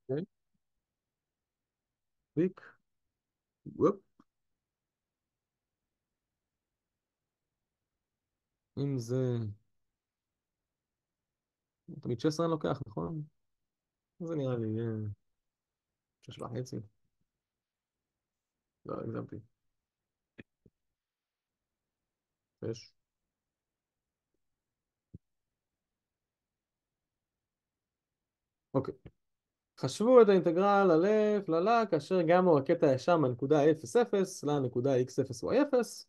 אוקיי. ויק. וופ. אם זה... תמיד 16 אני לוקח, נכון? זה נראה לי יהיה... שש וחצי. לא, הגזמתי. שש. אוקיי. חשבו את האינטגרל על f ללה כאשר גם הוא הקטע הישר מהנקודה 0, 0 לנקודה x0 y 0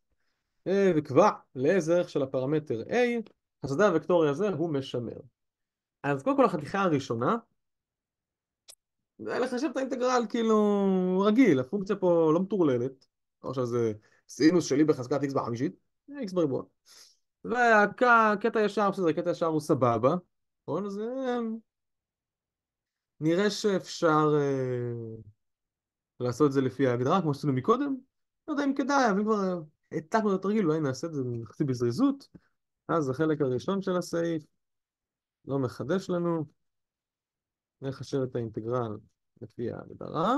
וקבע לאיזה ערך של הפרמטר a השדה הוקטורי הזה הוא משמר. אז קודם כל החתיכה הראשונה זה לחשב את האינטגרל כאילו רגיל, הפונקציה פה לא מטורללת, עכשיו זה סינוס שלי בחזקת x בחמישית, x בריבוע. והקטע ישר, בסדר, הקטע ישר הוא סבבה, נכון? אז נראה שאפשר אה, לעשות את זה לפי ההגדרה, כמו שעשינו מקודם. לא יודע אם כדאי, אבל כבר העתקנו את התרגיל, אולי נעשה את זה חצי בזריזות. אז החלק הראשון של הסעיף לא מחדש לנו. נחשב את האינטגרל לפי ההגדרה.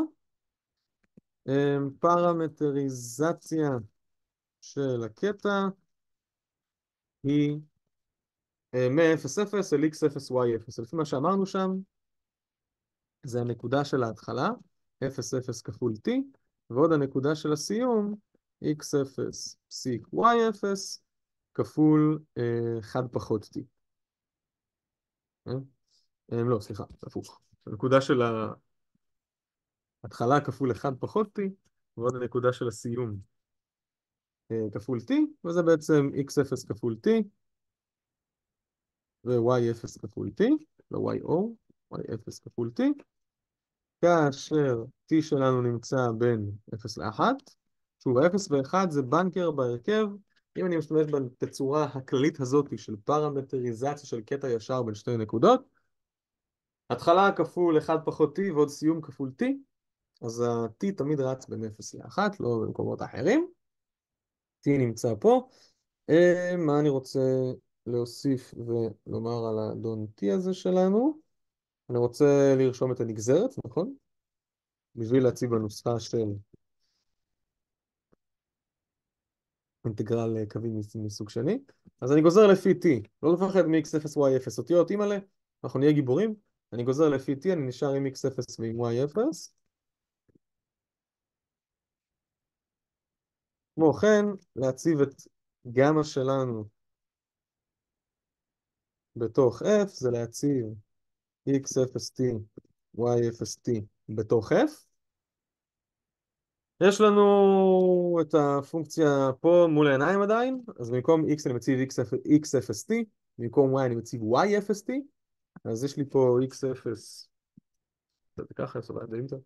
פרמטריזציה של הקטע היא מ-0,0 אל x0, y0. לפי מה שאמרנו שם, זה הנקודה של ההתחלה, 0,0 כפול t, ועוד הנקודה של הסיום, x0 פסיק y0 כפול 1 פחות t. לא, סליחה, הפוך. הנקודה של ההתחלה כפול 1 פחות t, ועוד הנקודה של הסיום כפול t, וזה בעצם x0 כפול t, ו-y0 כפול t, לא y0, y0 כפול t, כאשר t שלנו נמצא בין 0 ל-1, שוב, 0 ו-1 זה בנקר בהרכב, אם אני משתמש בתצורה הכללית הזאת של פרמטריזציה של קטע ישר בין שתי נקודות, התחלה כפול 1 פחות t ועוד סיום כפול t, אז ה-t תמיד רץ בין 0 ל-1, לא במקומות אחרים. t נמצא פה. מה אני רוצה להוסיף ולומר על האדון t הזה שלנו? אני רוצה לרשום את הנגזרת, נכון? בשביל להציג בנוסחה של אינטגרל קווים מסוג שני. אז אני גוזר לפי t, לא לפחד מ-x0, y0 אותיות, אימא'לה, אנחנו נהיה גיבורים. אני גוזר לפי t, אני נשאר עם x0 ועם y0. כמו כן, להציב את גמא שלנו בתוך f, זה להציב x0t, y0t בתוך f. יש לנו את הפונקציה פה מול העיניים עדיין, אז במקום x אני מציב x0t, במקום y אני מציב y0t, אז יש לי פה x0, זה ככה, סבבה, עם זה.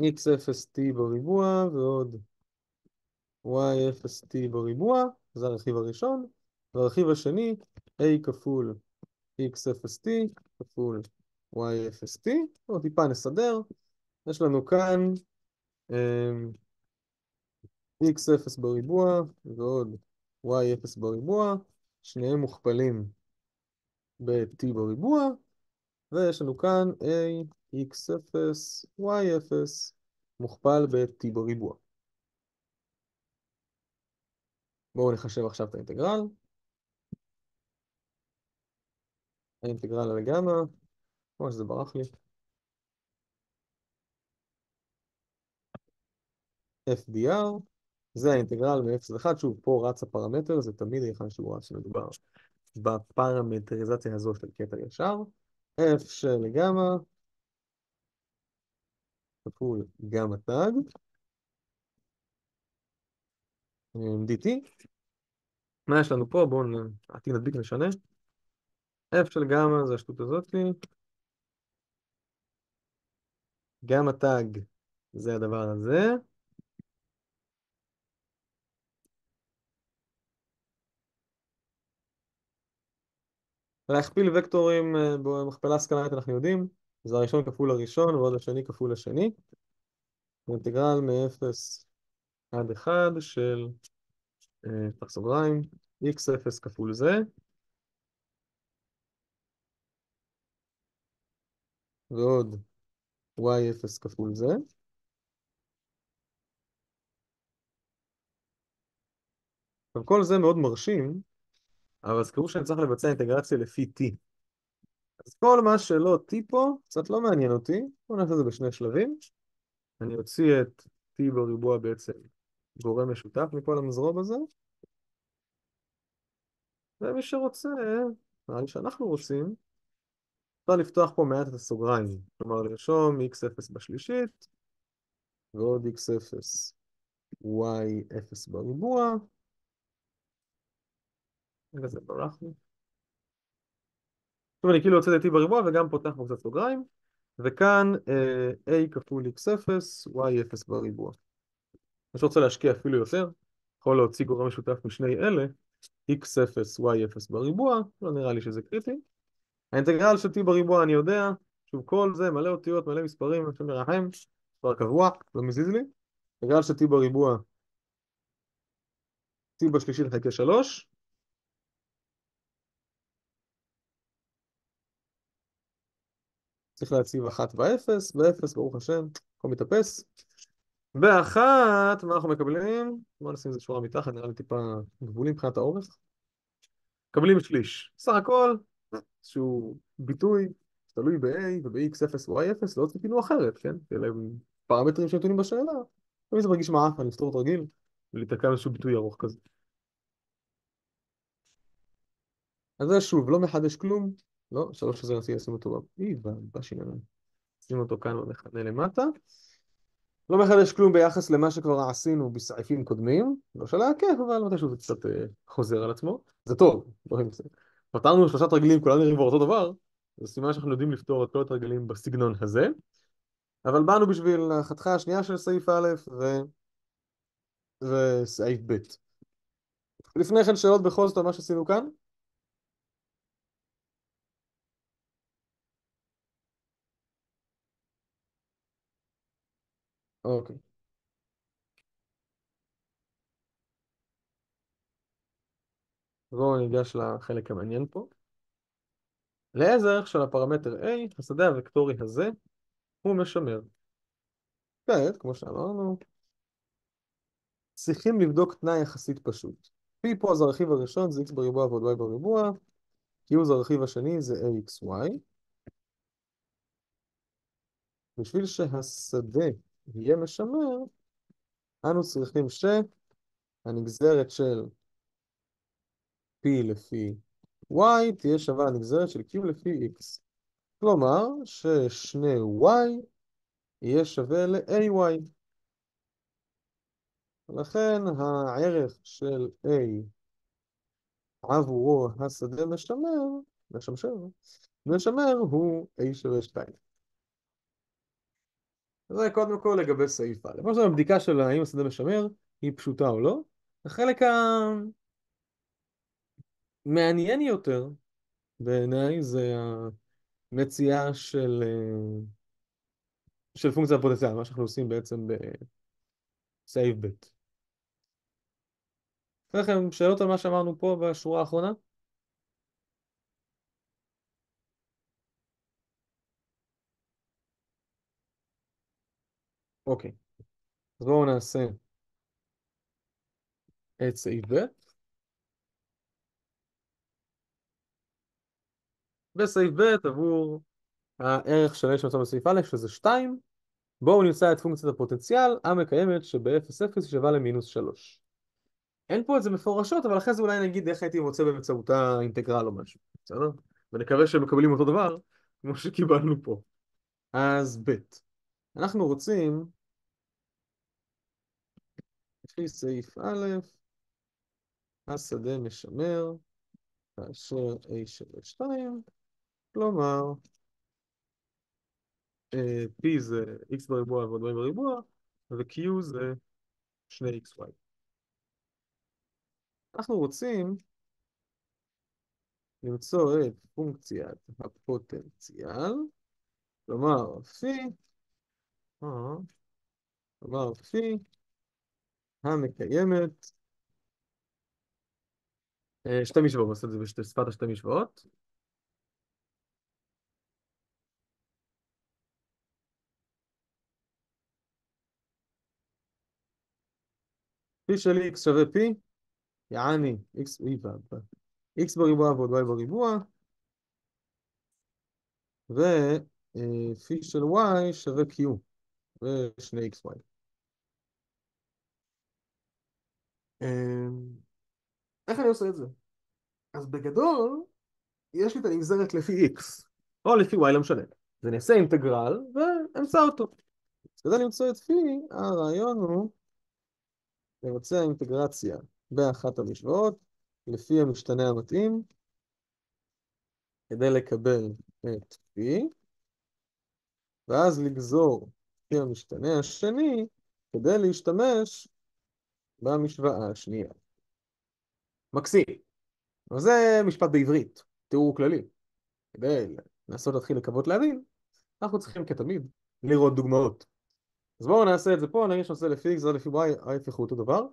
x0t בריבוע ועוד y0t בריבוע, זה הרכיב הראשון, והרכיב השני, a כפול x0t כפול y0t, או טיפה נסדר, יש לנו כאן x0 בריבוע ועוד y0 בריבוע, שניהם מוכפלים ב-t בריבוע, ויש לנו כאן a x0 y0 מוכפל ב-t בריבוע. בואו נחשב עכשיו את האינטגרל. האינטגרל על גמא, כמו שזה ברח לי. FDR, זה האינטגרל מ-0 1, שוב, פה רץ הפרמטר, זה תמיד היכן שהוא רץ שמדובר בפרמטריזציה הזו של קטע ישר. F של גמא כפול גמא תג, dt. מה יש לנו פה? בואו נעתיד נדביק נשנה. F של גמא זה השטות הזאת. גמא תג זה הדבר הזה. להכפיל וקטורים במכפלה סקלרית אנחנו יודעים, זה הראשון כפול הראשון ועוד השני כפול השני. אינטגרל מ-0 עד 1 של, פתח סוגריים, x0 כפול זה. ועוד y0 כפול זה. עכשיו כל זה מאוד מרשים, אבל זכרו שאני צריך לבצע אינטגרציה לפי t. אז כל מה שלא t פה, קצת לא מעניין אותי, בואו נעשה את זה בשני שלבים. אני אוציא את t בריבוע בעצם גורם משותף מכל המזרום הזה. ומי שרוצה, נראה לי שאנחנו רוצים, אפשר לפתוח פה מעט את הסוגריים. כלומר, לרשום x0 בשלישית, ועוד x0, y0 בריבוע. רגע, זה ברח לי. עכשיו אני כאילו יוצא את t בריבוע וגם פותח פה קצת סוגריים, וכאן a כפול x0, y0 בריבוע. מי שרוצה להשקיע אפילו יותר, יכול להוציא גורם משותף משני אלה, x0, y0 בריבוע, לא נראה לי שזה קריטי. האינטגרל של t בריבוע אני יודע, שוב כל זה מלא אותיות, מלא מספרים, השם מרחם, מספר קבוע, לא מזיז לי. אינטגרל של t בריבוע, t בשלישית חלקי 3. צריך להציב אחת באפס, באפס ברוך השם, הכל מתאפס. באחת, מה אנחנו מקבלים? בואו נשים איזה שורה מתחת, נראה לי טיפה גבולים מבחינת האורך. מקבלים שליש. סך הכל, איזשהו ביטוי תלוי ב-A וב-X0 ו-Y0, לא ציפינו אחרת, כן? אלה הם פרמטרים שנתונים בשאלה. תמיד זה מרגיש מעף, אני אפתור את רגיל, ולהתקע איזשהו ביטוי ארוך כזה. אז זה שוב, לא מחדש כלום. לא, שלוש הזה רציתי לשים אותו בשיניים. שים אותו כאן במכנה למטה. לא מחדש כלום ביחס למה שכבר עשינו בסעיפים קודמים. לא של הכיף, אבל מתישהו זה קצת חוזר על עצמו. זה טוב, בסדר. פתרנו שלושה תרגילים, כולם נראים כבר אותו דבר, זה סימן שאנחנו יודעים לפתור את כל התרגילים בסגנון הזה. אבל באנו בשביל החתיכה השנייה של סעיף א' ו... וסעיף ב'. לפני כן שאלות בכל זאת על מה שעשינו כאן? אוקיי. בואו ניגש לחלק המעניין פה. לאיזה ערך של הפרמטר A, השדה הוקטורי הזה הוא משמר. כעת, כמו שאמרנו, צריכים לבדוק תנאי יחסית פשוט. P פה זה הרכיב הראשון, זה x בריבוע ועוד y בריבוע, Q זה הרכיב השני, זה axy. בשביל שהשדה יהיה משמר, אנו צריכים שהנגזרת של P לפי y תהיה שווה לנגזרת של Q לפי x. כלומר, ששני y יהיה שווה ל-ay. ולכן הערך של A עבורו השדה משמר, משמשר, משמר הוא A שווה 2. זה קודם כל לגבי סעיף א'. שאומרים, הבדיקה של האם השדה משמר היא פשוטה או לא. החלק המעניין יותר בעיניי זה המציאה של, של פונקציה הפוטנציאל, מה שאנחנו עושים בעצם בסעיף ב'. יש לכם שאלות על מה שאמרנו פה בשורה האחרונה? אוקיי, אז בואו נעשה את סעיף ב'. בסעיף ב' עבור הערך של h שנמצא בסעיף א', שזה 2, בואו נמצא את פונקציית הפוטנציאל המקיימת שב-0,0 היא שווה למינוס 3. אין פה את זה מפורשות, אבל אחרי זה אולי נגיד איך הייתי מוצא באמצעותה אינטגרל או משהו, בסדר? ונקווה שהם מקבלים אותו דבר, כמו שקיבלנו פה. אז ב', אנחנו רוצים, לפי סעיף א', השדה משמר, כאשר a שווה 2, כלומר, p זה x בריבוע ועוד y בריבוע, ו-q זה 2xy. אנחנו רוצים למצוא את פונקציית הפוטנציאל, כלומר פי, כלומר פי המקיימת שתי משוואות, נעשה את זה בשפת השתי משוואות. פי של x שווה פי יעני, x, x בריבוע ועוד y בריבוע, ופי של y שווה q, ושני xy. איך אני עושה את זה? אז בגדול, יש לי את הנגזרת לפי x, או לפי y, לא משנה. אז אני אעשה אינטגרל, ואמצא אותו. אז כדי למצוא את פי, הרעיון הוא לבצע אינטגרציה באחת המשוואות, לפי המשתנה המתאים, כדי לקבל את P, ואז לגזור לפי המשתנה השני, כדי להשתמש במשוואה השנייה. מקסים. אבל זה משפט בעברית, תיאור כללי. כדי לנסות להתחיל לקוות להבין, אנחנו צריכים כתמיד לראות דוגמאות. אז בואו נעשה את זה פה, נגיד שנעשה לפי x, לפי y, ההפך הוא אותו דבר.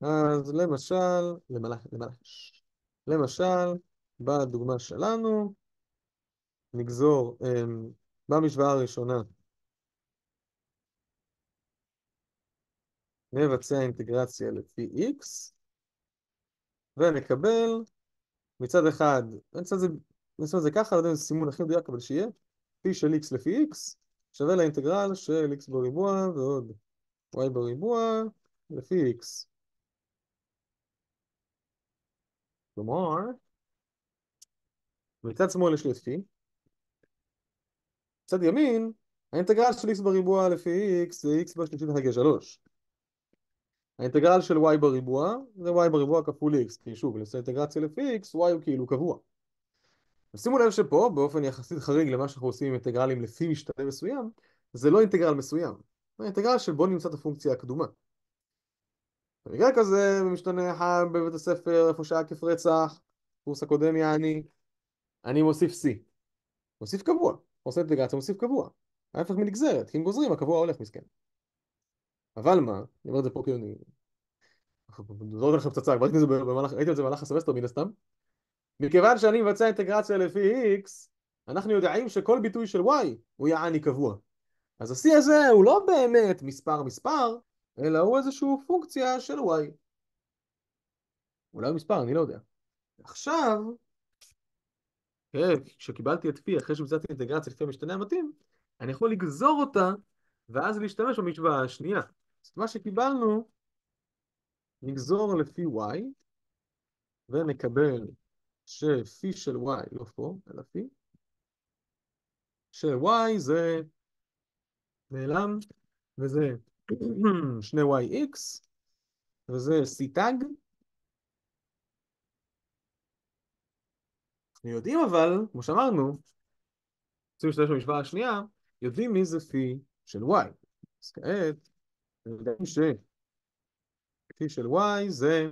אז למשל, למלח, למלש. למשל, בדוגמה שלנו, נגזור um, במשוואה הראשונה, נבצע אינטגרציה לפי x, ונקבל מצד אחד, נעשה את זה, ככה, לא יודע אם זה סימון הכי מדויק, אבל שיהיה, פי של x לפי x, שווה לאינטגרל של x בריבוע ועוד y בריבוע לפי x. כלומר, מצד שמאל יש לי את פי, מצד ימין, האינטגרל של x בריבוע לפי x זה x בשלישית חלקי 3. האינטגרל של y בריבוע זה y בריבוע כפול x, כי שוב, נעשה אינטגרציה לפי x, y הוא כאילו קבוע. שימו לב שפה, באופן יחסית חריג למה שאנחנו עושים עם אינטגרלים לפי משתנה מסוים, זה לא אינטגרל מסוים, זה אינטגרל של בוא נמצא את הפונקציה הקדומה. במקרה כזה, במשתנה אחד בבית הספר, איפה שהיה כיף רצח, קורס הקודם יעני, אני מוסיף C. מוסיף קבוע. עושה אינטגרציה, מוסיף קבוע. ההפך מנגזרת, כי אם גוזרים, הקבוע הולך מסכן. אבל מה, אני אומר את זה פה כאילו אני... זורק לכם פצצה, ראיתי את זה במהלך הסמסטר מן הסתם. מכיוון שאני מבצע אינטגרציה לפי x, אנחנו יודעים שכל ביטוי של y הוא יעני קבוע. אז ה-C הזה הוא לא באמת מספר מספר, אלא הוא איזושהי פונקציה של y. אולי מספר, אני לא יודע. עכשיו, כשקיבלתי את פי אחרי שביצעתי אינטגרציה לפי המשתנה המתאים, אני יכול לגזור אותה ואז להשתמש במשוואה השנייה. אז מה שקיבלנו, נגזור לפי y ונקבל שפי של y, לא פה, אלא פי, ש-y זה נעלם, וזה שני yx, וזה c תג. אנחנו יודעים אבל, כמו שאמרנו, רוצים להשתמש במשוואה השנייה, יודעים מי זה פי של y. אז כעת, יודעים ש... פי של y זה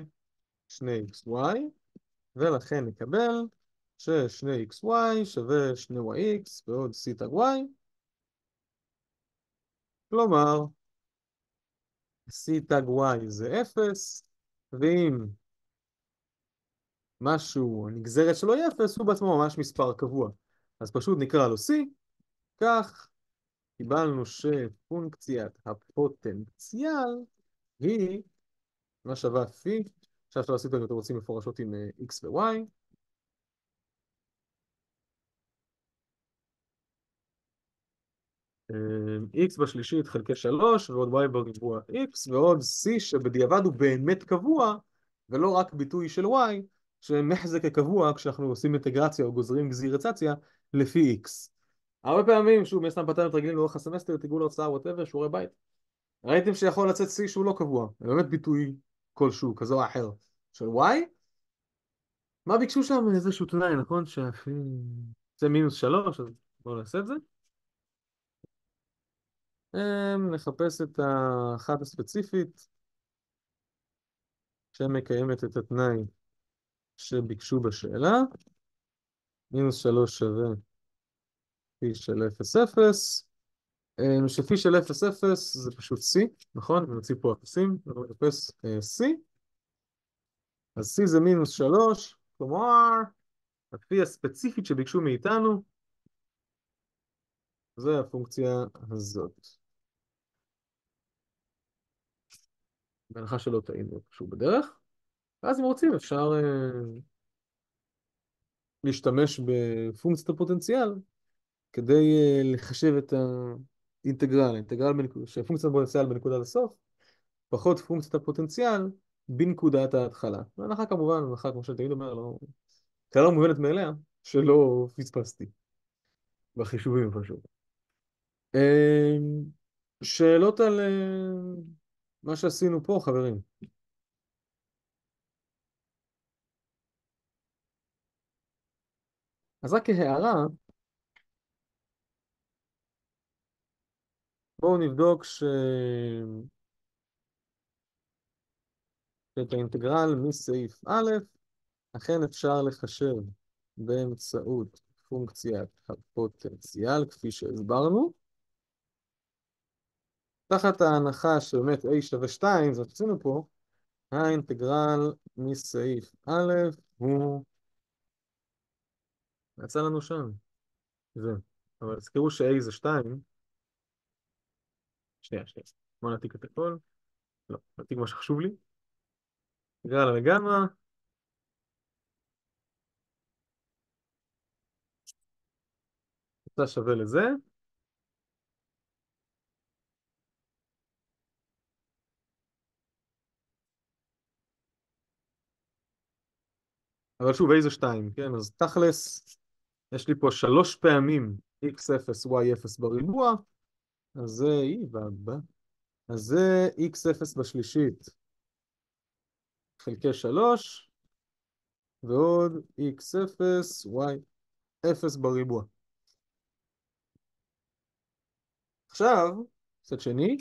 שני xy, ולכן נקבל ששני xy שווה שני yx ועוד c תג y. כלומר, תג y זה 0, ואם משהו, הנגזרת שלו היא 0, הוא בעצמו ממש מספר קבוע. אז פשוט נקרא לו c, כך קיבלנו שפונקציית הפוטנציאל היא מה שווה פי, עכשיו אפשר לעשות אם אתם רוצים מפורשות עם x ו-y. x בשלישית חלקי 3 ועוד y בריבוע x ועוד c שבדיעבד הוא באמת קבוע ולא רק ביטוי של y שמוחזק כקבוע כשאנחנו עושים אינטגרציה או גוזרים גזירצציה לפי x. הרבה פעמים, שוב, יש סתם פתרונות תרגילים לאורך הסמסטר, תרגול, הרצאה, whatever, שיעורי בית. ראיתם שיכול לצאת c שהוא לא קבוע, באמת ביטוי כלשהו, כזה או אחר, של y. מה ביקשו שם? איזשהו תנאי, נכון? שהפי... זה מינוס 3, אז בואו נעשה את זה. נחפש את האחת הספציפית שמקיימת את התנאי שביקשו בשאלה. מינוס שלוש שווה פי של 0,0. שפי של 0,0 זה פשוט C, נכון? ונוציא פה אפסים, נחפש C. אז C זה מינוס שלוש, כלומר, הפי הספציפית שביקשו מאיתנו זה הפונקציה הזאת. בהנחה שלא טעינו איפשהו בדרך. ואז אם רוצים אפשר uh, להשתמש בפונקציית הפוטנציאל כדי uh, לחשב את האינטגרל, האינטגרל בנקוד... שפונקציית הפוטנציאל בנקודת הסוף, פחות פונקציית הפוטנציאל בנקודת ההתחלה. בהנחה כמובן, בהנחה כמו שתמיד אומר, לא... כלל לא מובנת מאליה, שלא פספסתי בחישובים פשוט. שאלות על מה שעשינו פה, חברים. אז רק כהערה, בואו נבדוק ש... את האינטגרל מסעיף א', אכן אפשר לחשב באמצעות פונקציית הפוטנציאל, כפי שהסברנו. תחת ההנחה שבאמת a שווה 2, זאת עשינו פה, האינטגרל מסעיף א' הוא... יצא לנו שם. זה. אבל תזכרו ש-a זה 2. שנייה, שנייה. בואו נעתיק את הכל. לא, נעתיק מה שחשוב לי. אינטגרל לגמרי. זה שווה לזה. אבל שוב, a זה 2, כן? אז תכלס, יש לי פה שלוש פעמים x0, y0 בריבוע, אז זה e והבא. אז זה x0 בשלישית חלקי 3, ועוד x0, y0 בריבוע. עכשיו, קצת שני,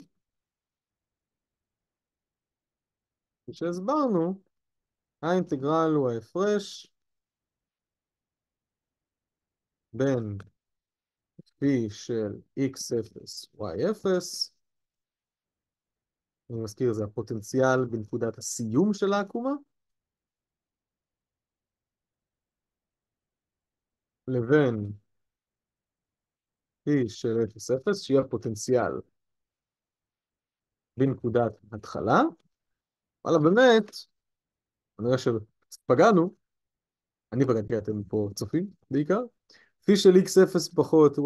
כפי שהסברנו, האינטגרל הוא ההפרש בין פי של x0, y0, אני מזכיר, זה הפוטנציאל בנקודת הסיום של העקומה, לבין פי של 0, 0, שיהיה הפוטנציאל בנקודת התחלה. וואלה, באמת, אני רואה שפגענו, אני פגעתי, אתם פה צופים בעיקר. פי של x0 פחות y,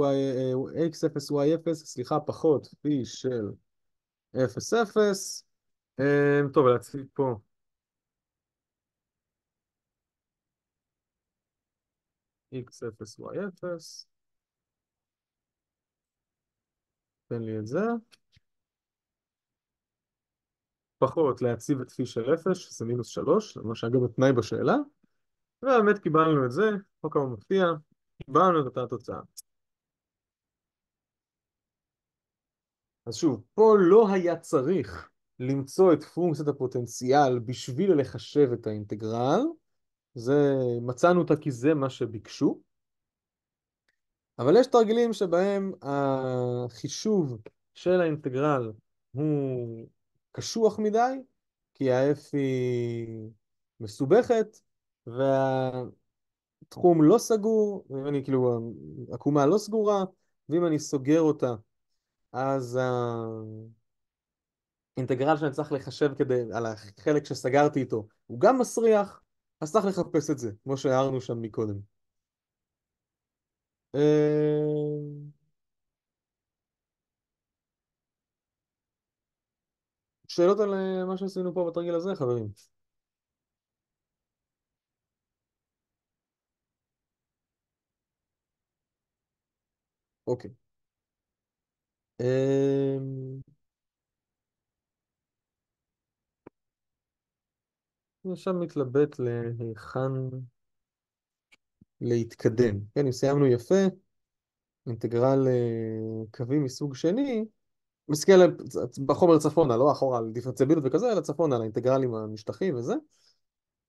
x0 y0, סליחה, פחות פי של 0, 0. טוב, להציג פה. x0 y0. תן לי את זה. פחות להציב את פי של 0, שזה מינוס 3, זה מה שאגב התנאי בשאלה. ובאמת קיבלנו את זה, לא כמה מפתיע, קיבלנו את אותה תוצאה. אז שוב, פה לא היה צריך למצוא את פונקציית הפוטנציאל בשביל לחשב את האינטגרל, זה, מצאנו אותה כי זה מה שביקשו, אבל יש תרגילים שבהם החישוב של האינטגרל הוא קשוח מדי, כי ה-f היא מסובכת, והתחום לא סגור, ואם אני כאילו, עקומה לא סגורה, ואם אני סוגר אותה, אז האינטגרל שאני צריך לחשב כדי, על החלק שסגרתי איתו, הוא גם מסריח, אז צריך לחפש את זה, כמו שהערנו שם מקודם. שאלות על מה שעשינו פה בתרגיל הזה, חברים? אוקיי. אני עכשיו מתלבט להיכן להתקדם. כן, אם סיימנו יפה, אינטגרל קווים מסוג שני, מסתכל בחומר צפונה, לא אחורה על דיפרנציאביליות וכזה, אלא צפונה על האינטגרלים המשטחים וזה.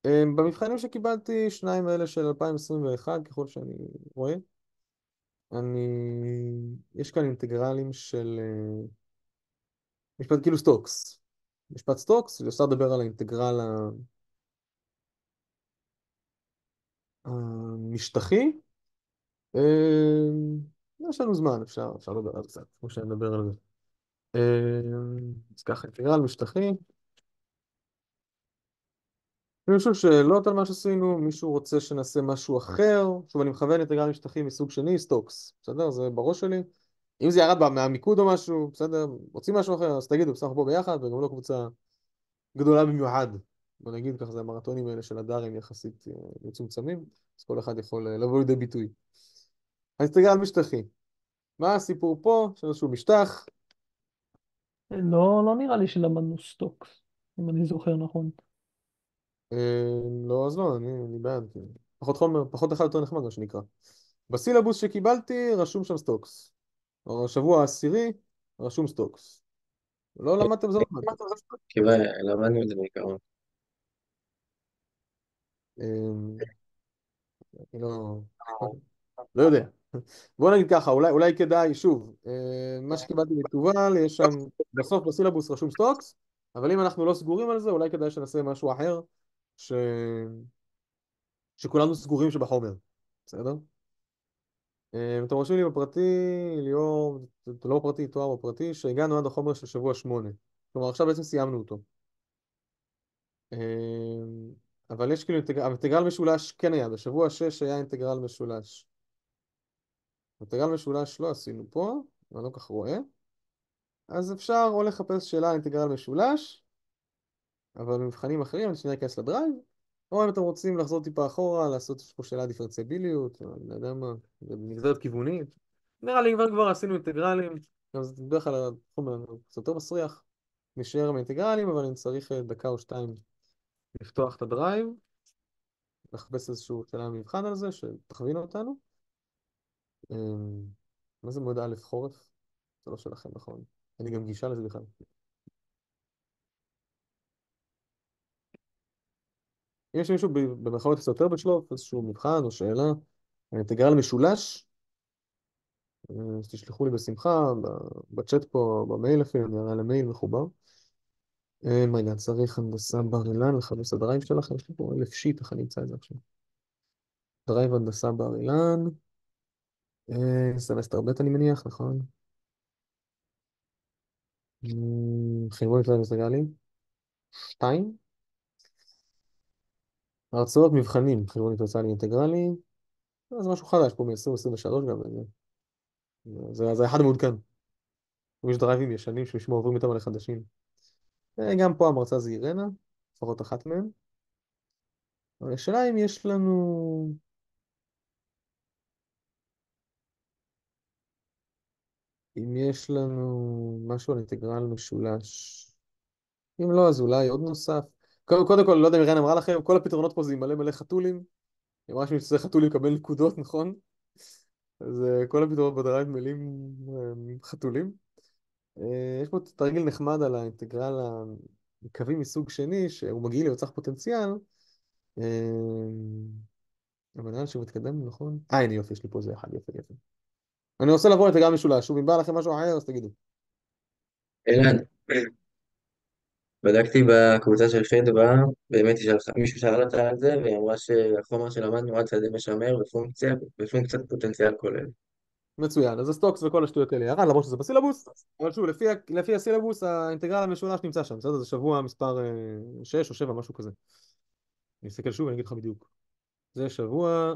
במבחנים שקיבלתי, שניים האלה של 2021, ככל שאני רואה, אני... יש כאן אינטגרלים של... משפט כאילו סטוקס. משפט סטוקס, אפשר לדבר על האינטגרל המשטחי. יש לנו זמן, אפשר, אפשר לדבר על קצת, כמו שאני מדבר על זה. אז ככה, אינטגרל משטחי. אני חושב שלא על מה שעשינו, מישהו רוצה שנעשה משהו אחר, שוב אני מכוון אינטגרל משטחי מסוג שני, סטוקס, בסדר? זה בראש שלי. אם זה ירד מהמיקוד או משהו, בסדר? רוצים משהו אחר, אז תגידו, בסך הכל ביחד, וגם לא קבוצה גדולה במיוחד. בוא נגיד ככה, זה המרתונים האלה של הדארים יחסית אה, מצומצמים, אז כל אחד יכול אה, לבוא לידי ביטוי. האינטגרל משטחי. מה הסיפור פה? יש איזשהו משטח. לא, לא נראה לי שלמדנו סטוקס, אם אני זוכר נכון. אה, לא, אז לא, אני, אני בעד, כאילו. פחות חומר, פחות אחד יותר נחמד, מה שנקרא. בסילבוס שקיבלתי, רשום שם סטוקס. השבוע העשירי, רשום סטוקס. לא למדתם זה לא למדתם. כיוון, למדנו את זה בעיקרון. אני לא... לא יודע. בוא נגיד ככה, אולי, אולי כדאי, שוב, אה, מה שקיבלתי מתובל, יש שם, בסוף בסילבוס רשום סטוקס, אבל אם אנחנו לא סגורים על זה, אולי כדאי שנעשה משהו אחר, ש... שכולנו סגורים שבחומר, בסדר? אה, אתם רושמים לי בפרטי, ליאור, לא בפרטי, תואר בפרטי, שהגענו עד החומר של שבוע שמונה. כלומר, עכשיו בעצם סיימנו אותו. אה, אבל יש כאילו אינטגרל משולש כן היה, בשבוע שש היה אינטגרל משולש. אינטגרל משולש לא עשינו פה, אני לא כך רואה. אז אפשר או לחפש שאלה על אינטגרל משולש, אבל במבחנים אחרים אני שנייה אכנס ל Drive, או אם אתם רוצים לחזור טיפה אחורה, לעשות פה שאלה דיפרנציאביליות, אני לא יודע מה, נגזרת כיוונית. נראה לי כבר כבר עשינו אינטגרלים, גם זה בדרך כלל התחום קצת יותר מסריח. נשאר עם אינטגרלים, אבל אני צריך דקה או שתיים לפתוח את הדרייב, לחפש איזשהו שאלה מבחן על זה, שתכווין אותנו. מה זה מועד א' חורף? זה לא שלכם, נכון? אין לי גם גישה לזה בכלל. אם יש מישהו במרכאות קצת יותר בשלוף, איזשהו מבחן או שאלה, אינטגרל משולש, אז תשלחו לי בשמחה, בצ'אט פה, במייל אפילו, אני אראה למייל מחובר. רגע, צריך הנדסה בר אילן, לחפש את ה Drive שלכם, יש לי פה אלף shit, איך אני אמצא את זה עכשיו? Drive הנדסה בר אילן. אה, סמסטר ב' אני מניח, נכון? אמ, חשבון אינטגרלי. שתיים. הרצאות מבחנים, חשבון אינטרסלי אינטגרלי. זה משהו חדש פה מ-2023 גם. זה, זה אחד מעודכן. יש דרייבים ישנים שמשמע עוברים איתם על החדשים. אה, גם פה המרצה זה אירנה, לפחות אחת מהן. אבל השאלה אם יש לנו... אם יש לנו משהו על אינטגרל משולש. אם לא, אז אולי עוד נוסף. קודם, כל, לא יודע אם אירנה אמרה לכם, כל הפתרונות פה זה עם מלא מלא חתולים. היא אמרה שצריך חתולים לקבל נקודות, נכון? אז אה, כל הפתרונות בדרייב מילים אה, חתולים. אה, יש פה תרגיל נחמד על האינטגרל הקווים מסוג שני, שהוא מגעיל לי וצריך פוטנציאל. אבל נראה לי שהוא מתקדם, נכון? אה, הנה יופי, יש לי פה איזה אחד, יפה, יפה. אני רוצה לעבור לאינטגרל משולש, שוב, אם בא לכם משהו אחר, אז תגידו. אילן, בדקתי בקבוצה של חדווה, באמת היא שלחה, מישהו שאל אותה על זה, והיא אמרה שהחומר שלמדנו עד שדה משמר בפונקציה, בפונקציית פוטנציאל כולל. מצוין, אז הסטוקס וכל השטויות האלה ירד, למרות שזה בסילבוס, אבל שוב, לפי, לפי הסילבוס, האינטגרל המשולש נמצא שם, בסדר? זה שבוע מספר 6 או 7, משהו כזה. אני אסתכל שוב ואני אגיד לך בדיוק. זה שבוע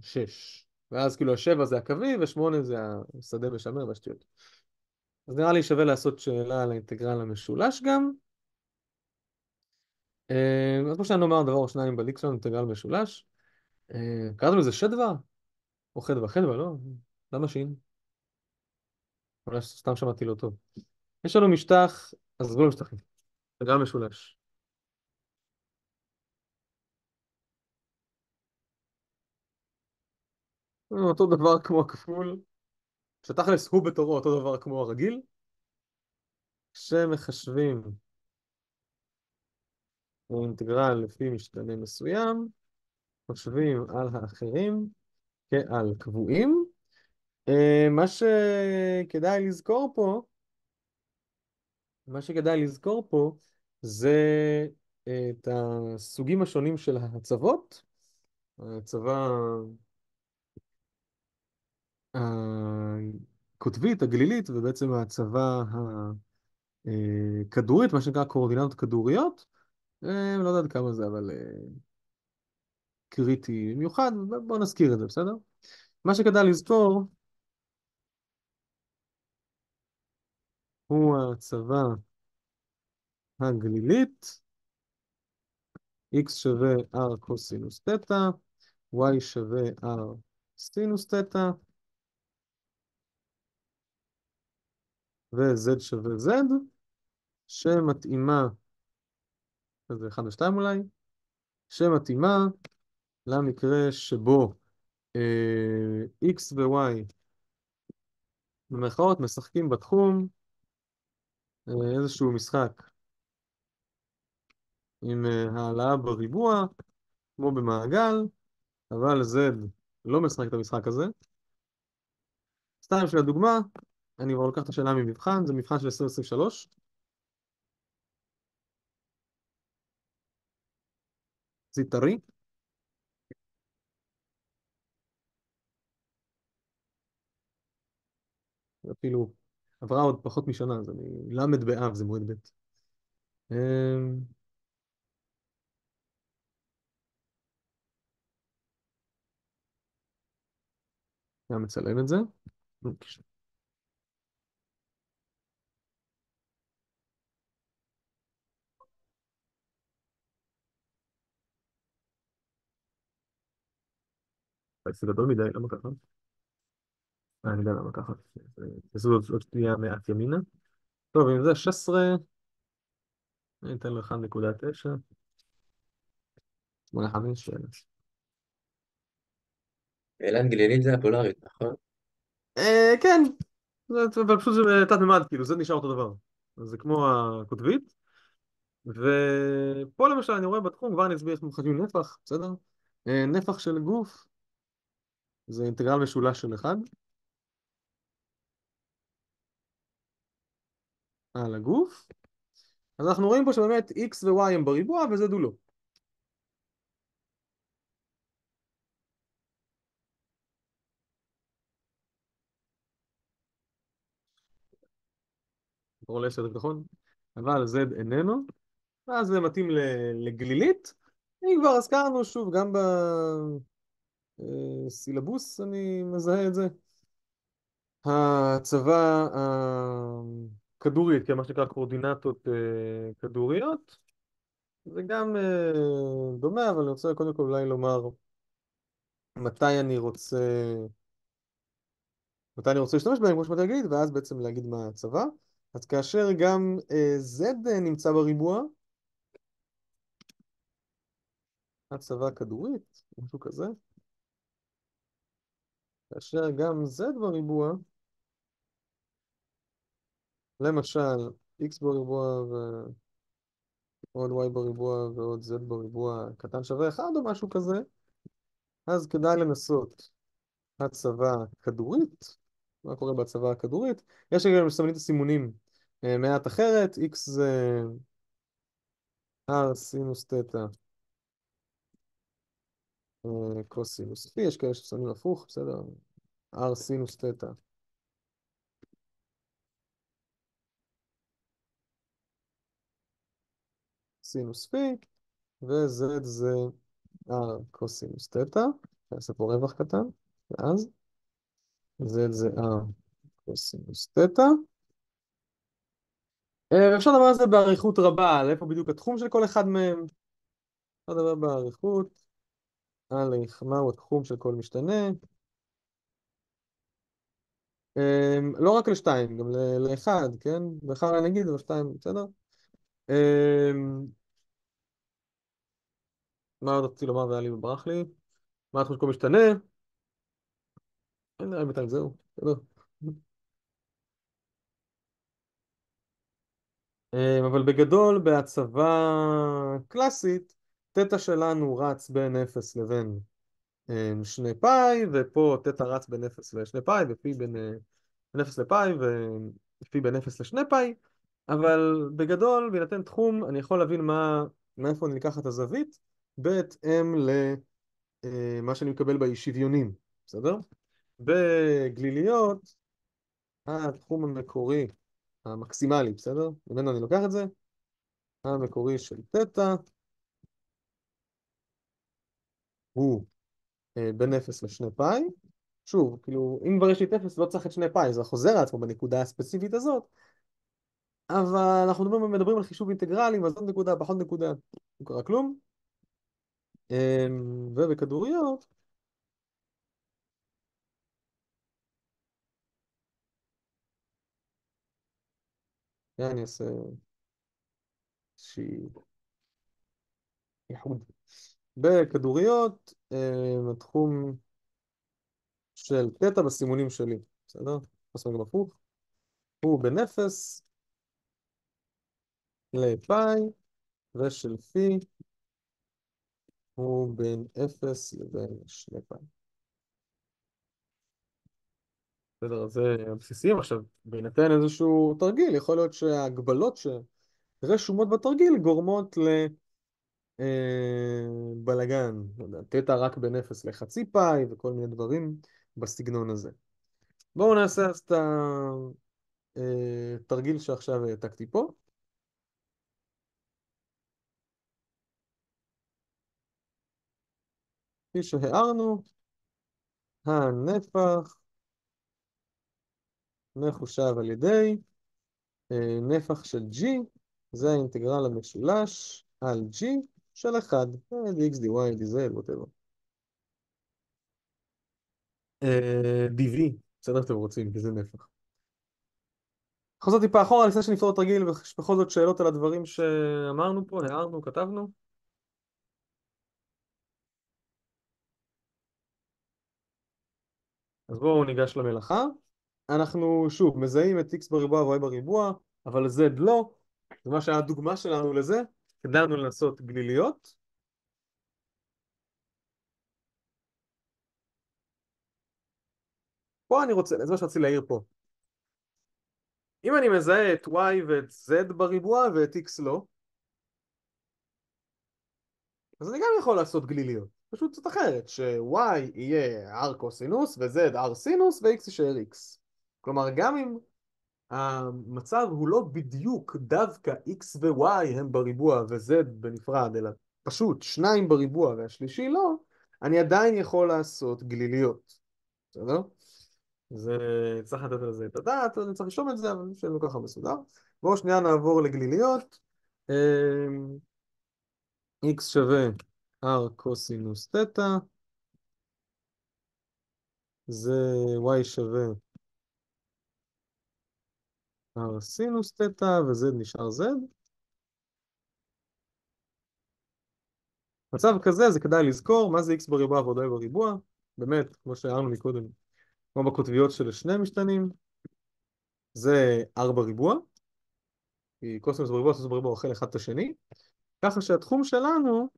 6. ואז כאילו השבע זה הקווי ושמונה זה השדה משמר והשטויות. אז נראה לי שווה לעשות שאלה על האינטגרל המשולש גם. אז כמו שאני אומר דבר או שניים בליק שלנו, אינטגרל משולש. קראתם לזה שדווה? או חדווה? חדווה, לא? למה שין? אולי סתם שמעתי לא טוב. יש לנו משטח, אז עזבו למשטחים. אינטגרל משולש. אותו דבר כמו הכפול, שתכלס הוא בתורו אותו דבר כמו הרגיל, כשמחשבים אינטגרל לפי משתנה מסוים, חושבים על האחרים כעל קבועים. מה שכדאי לזכור פה, מה שכדאי לזכור פה זה את הסוגים השונים של ההצבות. הצבה הקוטבית, הגלילית, ובעצם ההצבה הכדורית, מה שנקרא קואורדינטות כדוריות. לא יודע כמה זה, אבל קריטי במיוחד, בואו נזכיר את זה, בסדר? מה שכדאי לזכור הוא ההצבה הגלילית, x שווה r קוסינוס תטא, y שווה r סינוס תטא, ו-z שווה z, שמתאימה, זה 1 ו-2 אולי, שמתאימה למקרה שבו אה, x ו-y במרכאות משחקים בתחום אה, איזשהו משחק עם אה, העלאה בריבוע, כמו במעגל, אבל z לא משחק את המשחק הזה. סתם בשביל הדוגמה, אני כבר לוקח את השאלה ממבחן, זה מבחן של 2023. זה טרי. אפילו עברה עוד פחות משנה, אז אני למד באב, זה מועד ב'. אמ, גם מצלם את זה. זה גדול מדי, למה ככה? אה, אני יודע למה ככה. תעשו עוד שנייה מעט ימינה. טוב, אם זה 16, אני אתן לו 1.9. 8.5. אילן גלילית זה הפולרית, נכון? אה, כן, אבל פשוט זה תת מימד, כאילו, זה נשאר אותו דבר. זה כמו הקוטבית. ופה למשל אני רואה בתחום, כבר אני אסביר איך מחשבים נפח, בסדר? נפח של גוף זה אינטגרל משולש של 1 על הגוף. אז אנחנו רואים פה שבאמת x ו-y הם בריבוע וזה דו לא. אבל z איננו, ואז זה מתאים לגלילית. אם כבר הזכרנו שוב גם ב... בסילבוס אני מזהה את זה. הצבא הכדורית, כן, מה שנקרא קורדינטות אה, כדוריות, זה גם אה, דומה, אבל אני רוצה קודם כל אולי לומר מתי אני רוצה, מתי אני רוצה להשתמש בהם, כמו שאתה להגיד, ואז בעצם להגיד מה הצבא. אז כאשר גם אה, Z נמצא בריבוע, הצבא כדורית, משהו כזה, כאשר גם Z בריבוע, למשל x בריבוע ועוד y בריבוע ועוד z בריבוע קטן שווה 1 או משהו כזה, אז כדאי לנסות הצבה כדורית. מה קורה בהצבה הכדורית? יש רגע מסמנים את הסימונים אה, מעט אחרת, x זה r סינוס תטא אה, קוסינוס פי, יש כאלה ששמים הפוך, בסדר? r סינוס תטא סינוס פי, ו-z זה r קוסינוס תטא, נעשה פה רווח קטן, ואז z זה r קוסינוס תטא. אה, אפשר לדבר על זה באריכות רבה, על איפה בדיוק התחום של כל אחד מהם. אפשר לדבר באריכות על מהו התחום של כל משתנה. אה, לא רק לשתיים, גם לאחד, כן? באחד אני אגיד, אבל שתיים, בסדר? אה, מה עוד רציתי לומר והיה לי וברח לי? מה התחום של כל משתנה? אין לי בינתיים זהו, בסדר. אה, אבל בגדול, בהצבה קלאסית, תטא שלנו רץ בין 0 לבין אה, שני פאי, ופה תטא רץ בין 0 לשני פאי, ופי בין אה, בין 0 לפאי, ופי בין 0 לשני פאי, אבל בגדול, בהינתן תחום, אני יכול להבין מה, מאיפה את הזווית, בהתאם למה שאני מקבל באי שוויונים, בסדר? בגליליות, התחום המקורי, המקסימלי, בסדר? ממנו אני לוקח את זה, המקורי של תטא הוא אה, בין 0 לשני פאי. שוב, כאילו, אם כבר יש לי את 0 לא צריך את שני פאי, זה חוזר על עצמו בנקודה הספציפית הזאת, אבל אנחנו מדברים, מדברים על חישוב אינטגרלים, אז עוד נקודה, פחות נקודה, לא קרה כלום. אמ, ובכדוריות, אני אעשה איזושהי איחוד. בכדוריות, התחום של תטא בסימונים שלי, בסדר? עושים גם הפוך. הוא בין 0 לפאי, ושל פי הוא בין 0 לבין 2 פאי. בסדר, אז זה הבסיסים. עכשיו, בהינתן איזשהו תרגיל, יכול להיות שההגבלות שרשומות בתרגיל גורמות ל... אה, בלאגן, לא תטא רק בין 0 לחצי פאי וכל מיני דברים בסגנון הזה. בואו נעשה אז את התרגיל שעכשיו העתקתי פה. כפי שהערנו, הנפח מחושב על ידי אה, נפח של G, זה האינטגרל המשולש על G של 1, dx, dy, dz, whatever. אה, dv, בסדר אתם רוצים, כי זה נפח. חוזר טיפה אחורה לפני שנפתור את הרגיל, ויש בכל זאת שאלות על הדברים שאמרנו פה, הערנו, כתבנו. אז בואו ניגש למלאכה. אנחנו שוב מזהים את x בריבוע ו-y בריבוע, אבל z לא. זה מה שהיה הדוגמה שלנו לזה. כדאי לנו לנסות גליליות. פה אני רוצה, זה מה שרציתי להעיר פה. אם אני מזהה את y ואת z בריבוע ואת x לא, אז אני גם יכול לעשות גליליות. פשוט זאת אחרת, ש-y יהיה r קוסינוס ו-z r סינוס ו-x יישאר x. כלומר, גם אם המצב הוא לא בדיוק דווקא x ו-y הם בריבוע ו-z בנפרד, אלא פשוט שניים בריבוע והשלישי לא, אני עדיין יכול לעשות גליליות. בסדר? זה צריך לתת על זה את הדעת, אני צריך לשאול את זה, אבל שאין לו ככה מסודר. בואו שנייה נעבור לגליליות. אמ, x שווה r קוסינוס תטא, זה y שווה r סינוס תטא, ו-z נשאר z. מצב כזה, זה כדאי לזכור, מה זה x בריבוע ועוד y בריבוע? באמת, כמו שהערנו מקודם, כמו בקוטביות של שני משתנים, זה r בריבוע, כי קוסינוס בריבוע, סינוס בריבוע אוכל אחד את השני, ככה שהתחום שלנו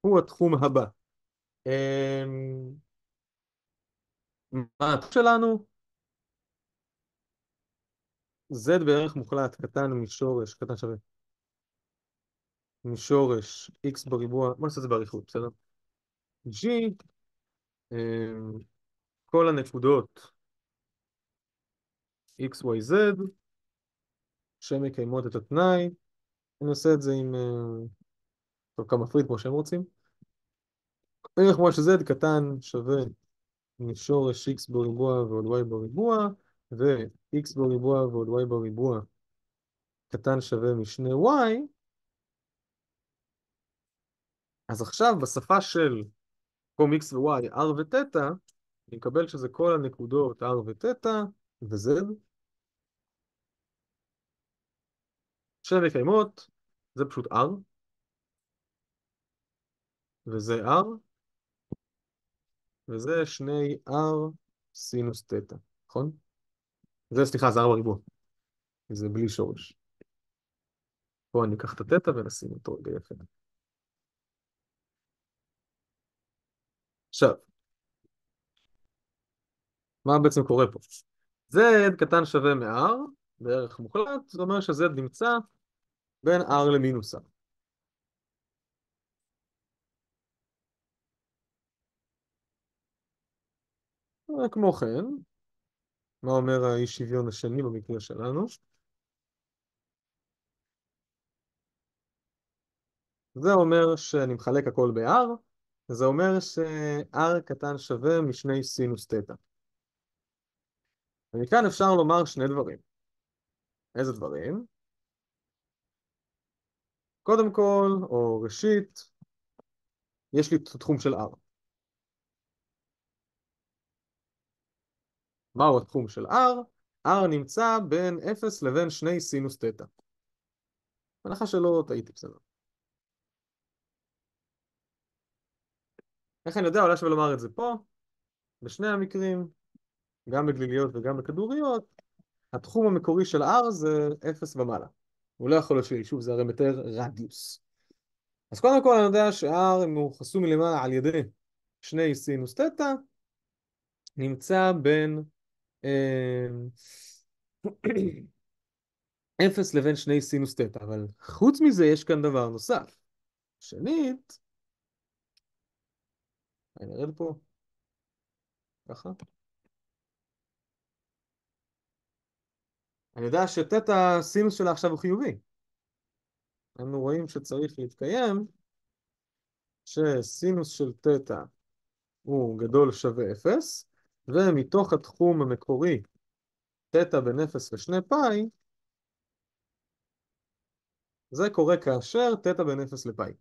הוא התחום הבא. מה התחום שלנו? z בערך מוחלט קטן משורש, קטן שווה. משורש x בריבוע, בוא נעשה את זה בעריכות, בסדר? g, אמ, כל הנקודות x, y, z, שמקיימות את התנאי, אני עושה את זה עם אה, כמה מפריד כמו שהם רוצים. ערך מועט של z קטן שווה משורש x בריבוע ועוד y בריבוע, ו-x בריבוע ועוד y בריבוע קטן שווה משני y. אז עכשיו בשפה של קום x ו-y, r ותטא, אני מקבל שזה כל הנקודות r ותטא ו-z. שמקיימות, זה פשוט r. וזה r, וזה שני r סינוס תטא, נכון? זה, סליחה, זה r בריבוע. זה בלי שורש. בואו אני אקח את התטא ונשים אותו רגע יפה. עכשיו, מה בעצם קורה פה? z קטן שווה מ-r, בערך מוחלט, זאת אומרת ש-z נמצא בין r למינוס r. כמו כן, מה אומר האי שוויון השני במקרה שלנו? זה אומר שאני מחלק הכל ב-r, זה אומר ש-r קטן שווה משני סינוס תטא. ומכאן אפשר לומר שני דברים. איזה דברים? קודם כל, או ראשית, יש לי את התחום של r. מהו התחום של r? r נמצא בין 0 לבין 2 סינוס תטא. בהנחה שלא טעיתי בסדר. איך אני יודע? אולי שווה לומר את זה פה. בשני המקרים, גם בגליליות וגם בכדוריות, התחום המקורי של r זה 0 ומעלה. הוא לא יכול להיות שוב זה הרי מתאר רדיוס. אז קודם כל אני יודע ש-r אם הוא חסום מלמעלה על ידי 2 סינוס תטא, נמצא בין אפס לבין שני סינוס תטא, אבל חוץ מזה יש כאן דבר נוסף. שנית, אני נרד פה, ככה. אני יודע שתטא סינוס שלה עכשיו הוא חיובי. אנחנו רואים שצריך להתקיים שסינוס של תטא הוא גדול שווה אפס, ומתוך התחום המקורי, תטא בין 0 ל-2 פאי, זה קורה כאשר תטא בין 0 לפאי.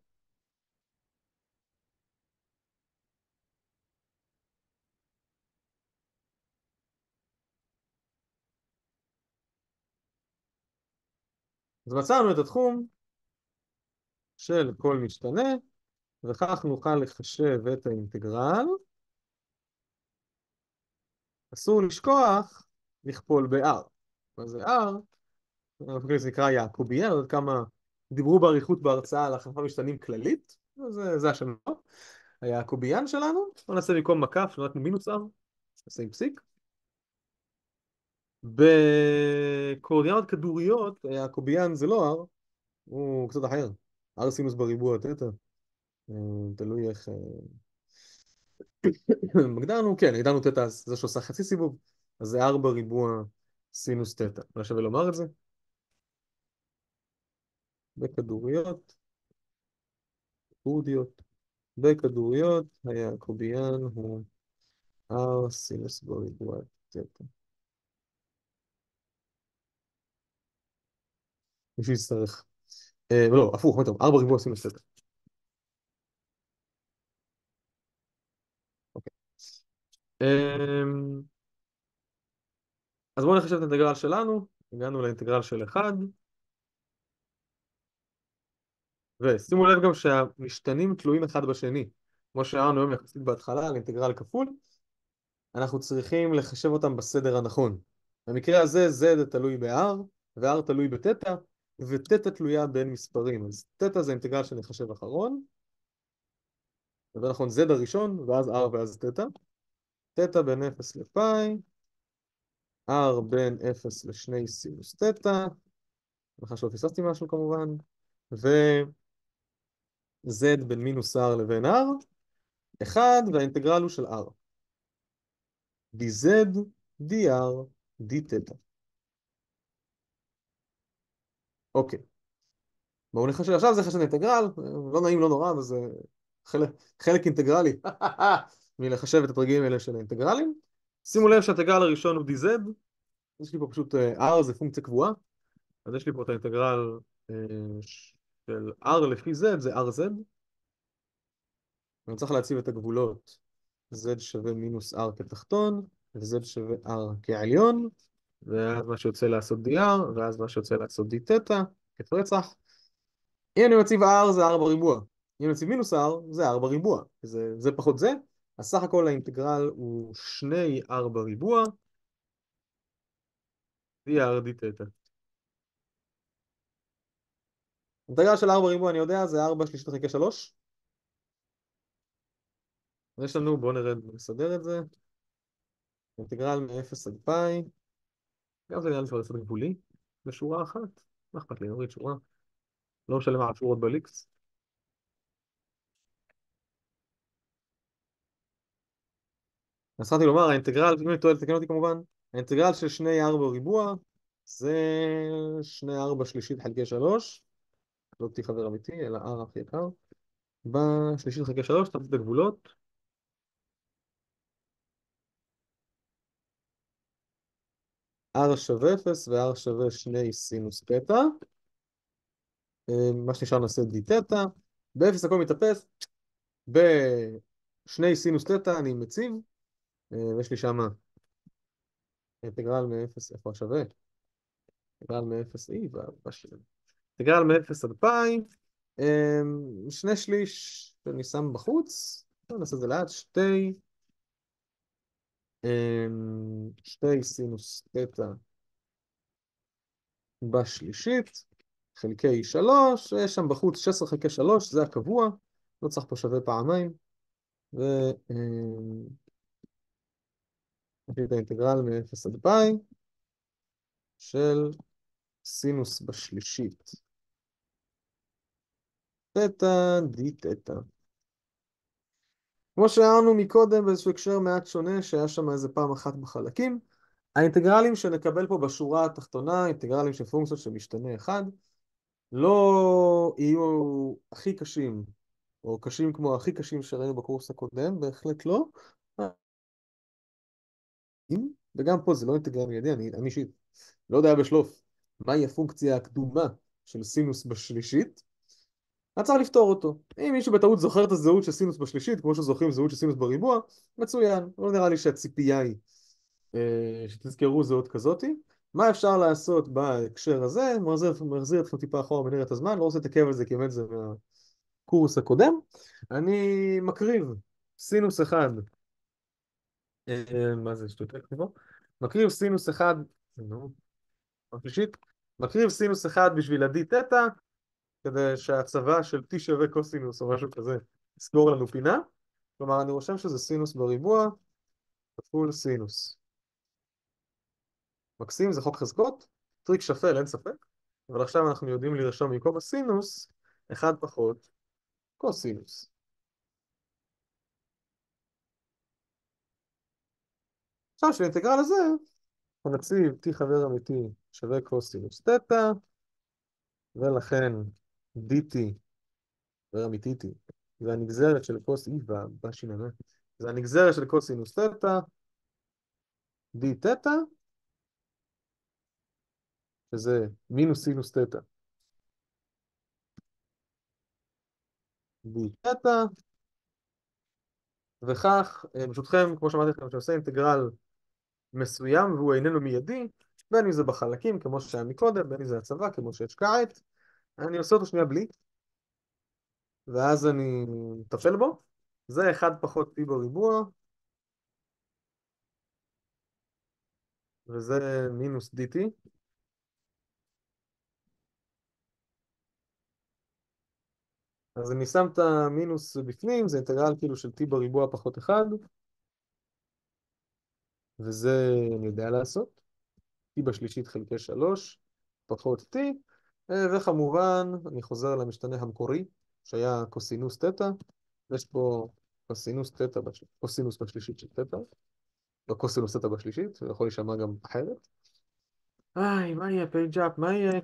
אז מצאנו את התחום של כל משתנה, וכך נוכל לחשב את האינטגרל. אסור לשכוח לכפול ב-R. מה זה R? זה נקרא יעקוביאן, עוד כמה דיברו באריכות בהרצאה על החלפה משתנים כללית, זה, זה השם שלו. היעקוביאן שלנו, בוא נעשה במקום מקף, נולדנו מינוס R, נעשה עם פסיק. בקורדיאנות כדוריות, היעקוביאן זה לא R, הוא קצת אחר. R סינוס בריבוע תטא. תלוי איך... הגדרנו, כן, הגדרנו תטא, זה שעושה חצי סיבוב, אז זה 4 ריבוע סינוס תטא. אולי שווה לומר את זה? בכדוריות, קורדיות, בכדוריות, היעקוביאן הוא r סינוס בריבוע תטא. מישהו יצטרך. אה, לא, הפוך, מה טוב, 4 ריבוע סינוס תטא. אוקיי. אמ, אז בואו נחשב את האינטגרל שלנו, הגענו לאינטגרל של 1 ושימו לב גם שהמשתנים תלויים אחד בשני. כמו שאמרנו היום יחסית בהתחלה על אינטגרל כפול אנחנו צריכים לחשב אותם בסדר הנכון. במקרה הזה z תלוי ב-r ו-r תלוי בתטא ותטא תלויה בין מספרים. אז תטא זה אינטגרל שנחשב אחרון זה נכון z הראשון ואז r ואז תטא תטא בין 0 לפאי r בין 0 לשני סינוס תטא, אני שלא פספסתי משהו כמובן, ו-z בין מינוס r לבין r, 1 והאינטגרל הוא של r. dz, dr, dתטא. אוקיי. בואו נחשב, עכשיו זה חשב אינטגרל, לא נעים, לא נורא, אבל זה חלק, חלק אינטגרלי מלחשב את הדרגים האלה של האינטגרלים. שימו לב שהאינטגרל הראשון הוא dz, יש לי פה פשוט r זה פונקציה קבועה, אז יש לי פה את האינטגרל של r לפי z, זה rz. אני צריך להציב את הגבולות z שווה מינוס r כתחתון, ו-z שווה r כעליון, ואז מה שיוצא לעשות dr, ואז מה שיוצא לעשות d תטא, כפרצח. אם אני מציב r זה r בריבוע, אם אני מציב מינוס r זה r בריבוע, זה, זה פחות זה, אז סך הכל האינטגרל הוא שני r בריבוע, dr d תטא. אינטגרל של 4 ריבוע אני יודע זה 4 שלישית חלקי 3 יש לנו, בואו נרד נסדר את זה. אינטגרל מ-0 עד פאי. גם זה נראה לי כבר לסדר גבולי בשורה אחת. מה אכפת לי, נוריד שורה. לא משלם על שורות בליקס התחלתי לומר האינטגרל, אם אני טועה לתקן אותי כמובן האינטגרל של שני 4 ריבוע זה שני 4 שלישית חלקי 3 לא תהיה חבר אמיתי, אלא R הכי יקר. בשלישית חלקי שלוש, תמציא את הגבולות. R שווה 0 ו-R שווה 2 סינוס תטא. מה שנשאר נעשה d תטא. ב-0 הכל מתאפס. בשני סינוס תטא אני מציב. ויש לי שם אינטגרל מ-0, איפה השווה? אינטגרל מ-0 e בשלם. אינטגרל מ-0 עד פאי, שני שליש שאני שם בחוץ, נעשה את זה לאט, שתי, שתי סינוס תטא בשלישית, חלקי שלוש, יש שם בחוץ 16 חלקי שלוש, זה הקבוע, לא צריך פה שווה פעמיים, ו... נביא את האינטגרל מ-0 עד פאי של סינוס בשלישית. תטא די תטא. כמו שהערנו מקודם באיזשהו הקשר מעט שונה שהיה שם איזה פעם אחת בחלקים האינטגרלים שנקבל פה בשורה התחתונה, אינטגרלים של פונקציות של משתנה אחד לא יהיו הכי קשים או קשים כמו הכי קשים שראינו בקורס הקודם, בהחלט לא וגם פה זה לא אינטגרל מיידי, אני אישית לא יודע בשלוף מהי הפונקציה הקדומה של סינוס בשלישית אני צריך לפתור אותו. אם מישהו בטעות זוכר את הזהות של סינוס בשלישית, כמו שזוכרים זהות של סינוס בריבוע, מצוין. לא נראה לי שהציפייה היא שתזכרו זהות כזאתי. מה אפשר לעשות בהקשר הזה? מחזיר אתכם טיפה אחורה מנהרת הזמן, לא רוצה להתעכב על זה כי באמת זה מהקורס הקודם. אני מקריב סינוס אחד, מה זה שטות פה? מקריב סינוס אחד, נו, בשלישית, מקריב סינוס אחד בשביל ה-d תטא כדי שהצבה של t שווה קוסינוס או משהו כזה יסגור לנו פינה. כלומר, אני רושם שזה סינוס בריבוע כפול סינוס. מקסים, זה חוק חזקות, טריק שפל, אין ספק, אבל עכשיו אנחנו יודעים לרשום במקום הסינוס, אחד פחות קוסינוס. עכשיו של האינטגרל הזה, אנחנו נציב t חבר אמיתי שווה קוסינוס תטא, ולכן dt חבר אמיתי t, זה הנגזרת של קוסינוס, אי בשיננה, זה הנגזרת של קוסינוס תטא, d תטא, שזה מינוס סינוס תטא. d תטא, וכך, ברשותכם, כמו שאמרתי לכם, שעושה אינטגרל מסוים והוא איננו מיידי, בין אם זה בחלקים כמו שהיה מקודם, בין אם זה הצבא כמו שיש כעת, אני עושה אותו שנייה בלי, ואז אני מטפל בו, זה 1 פחות p בריבוע, וזה מינוס dt, אז אני שם את המינוס בפנים, זה אינטגרל כאילו של t בריבוע פחות 1, וזה אני יודע לעשות, t בשלישית חלקי 3, פחות t, וכמובן אני חוזר למשתנה המקורי, שהיה קוסינוס תטא, יש פה קוסינוס תטא, קוסינוס בשלישית של תטא, לא קוסינוס תטא בשלישית, זה יכול להישמע גם אחרת. איי, מה יהיה page up, מה יהיה?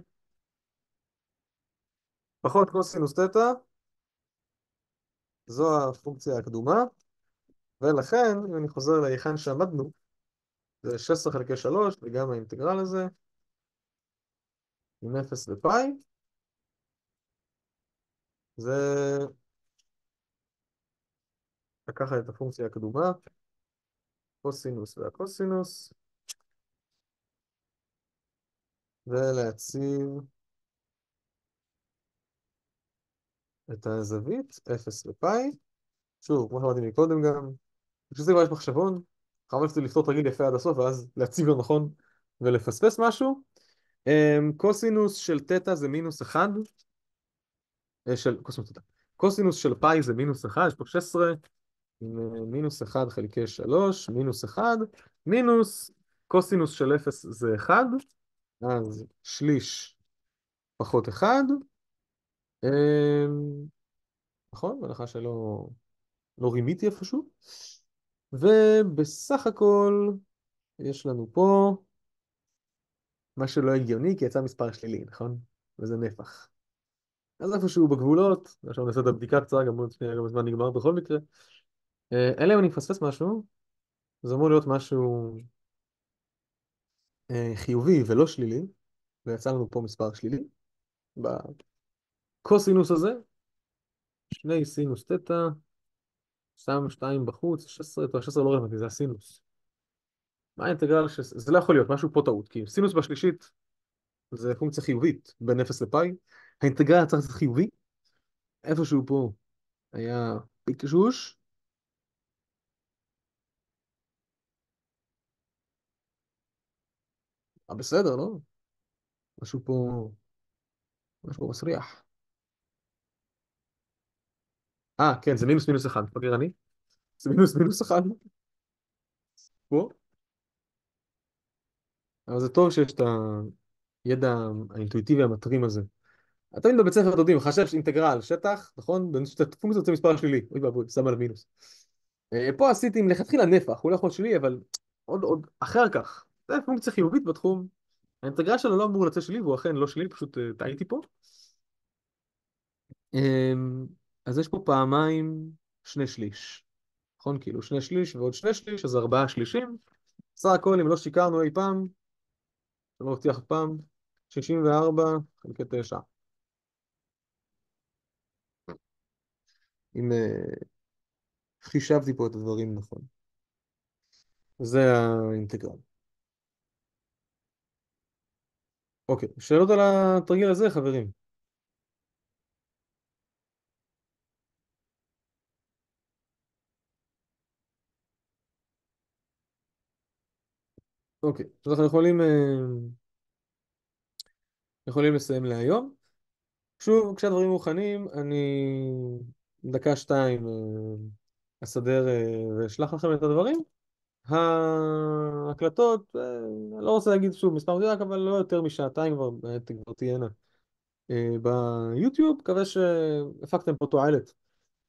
פחות קוסינוס תטא, זו הפונקציה הקדומה, ולכן, אם אני חוזר להיכן שעמדנו, זה 16 חלקי 3, וגם האינטגרל הזה, עם 0 ופאי, זה לקחת את הפונקציה הקדומה, קוסינוס והקוסינוס, ולהציב את הזווית, 0 ופאי. שוב, כמו שאמרתי מקודם גם, בשביל זה כבר יש מחשבון, חבל שזה לפתור תרגיל יפה עד הסוף, ואז להציב לו נכון ולפספס משהו. קוסינוס של תטא זה מינוס 1, של קוסינוס תטא. קוסינוס של פאי זה מינוס 1, יש פה 16, עם מינוס 1 חלקי 3, מינוס 1, מינוס קוסינוס של 0 זה 1, אז שליש פחות 1, נכון? בהנחה שלא לא רימיתי איפשהו. ובסך הכל יש לנו פה מה שלא הגיוני, כי יצא מספר שלילי, נכון? וזה נפח. אז איפשהו בגבולות, עכשיו נעשה את הבדיקה קצרה, גם עוד שנייה, גם הזמן נגמר בכל מקרה. אלא אם אני מפספס משהו, זה אמור להיות משהו חיובי ולא שלילי, ויצא לנו פה מספר שלילי. בקוסינוס הזה, שני סינוס תטא, שם שתיים בחוץ, 16, טוב, 16 לא רלוונטי, זה הסינוס. מה האינטגרל ש... זה לא יכול להיות, משהו פה טעות, כי סינוס בשלישית זה פונקציה חיובית בין 0 לפאי, האינטגרל צריך להיות חיובי, איפשהו פה היה פיקשוש, אה בסדר, לא? משהו פה, משהו פה מסריח. אה, כן, זה מינוס מינוס אחד, מפגר אני. זה מינוס מינוס אחד. פה. אבל זה טוב שיש את הידע האינטואיטיבי המטרים הזה. תמיד בבית ספר, אתם יודעים, חשב שאינטגרל, שטח, נכון? פונקציה יוצא מספר שלילי. אוי ואבוי, שם על מינוס. פה עשיתי מלכתחילה נפח, הוא לא יכול שלילי, אבל עוד עוד אחר כך. זה פונקציה חיובית בתחום. האינטגרל שלו לא אמור לצאת שלילי, והוא אכן לא שלילי, פשוט טעיתי פה. אז יש פה פעמיים שני שליש, נכון? כאילו שני שליש ועוד שני שליש, אז ארבעה שלישים. סך הכל, אם לא שיקרנו אי פעם, אני לא מבטיח פעם, 64 חלקי 9. אם חישבתי פה את הדברים נכון. זה האינטגרל. אוקיי, שאלות על התרגיל הזה, חברים? אוקיי, אז אנחנו יכולים, יכולים לסיים להיום. שוב, כשהדברים מוכנים, אני דקה שתיים אסדר ואשלח לכם את הדברים. ההקלטות, אני לא רוצה להגיד שוב מספר מדויק, אבל לא יותר משעתיים כבר, כבר תהיינה ביוטיוב. מקווה שהפקתם פה תועלת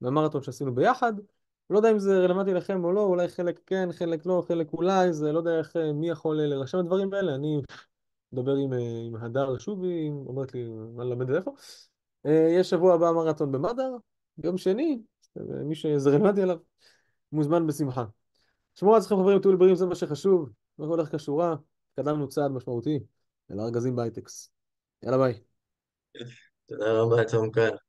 מהמרתון שעשינו ביחד. לא יודע אם זה רלוונטי לכם או לא, אולי חלק כן, חלק לא, חלק אולי, זה לא יודע איך, אה, מי יכול אה, להירשם לדברים האלה, אני מדבר עם, אה, עם הדר שובי, היא אומרת לי מה ללמד ואיפה. אה, יש שבוע הבא מרתון במדר, יום שני, מי שזה רלוונטי עליו, מוזמן בשמחה. שמרו על עצמכם חברים, תהיו לבריאים, זה מה שחשוב, הכל הולך כשורה, התקדמנו צעד משמעותי, אל הארגזים בהייטקס. יאללה ביי. תודה רבה, תום קל.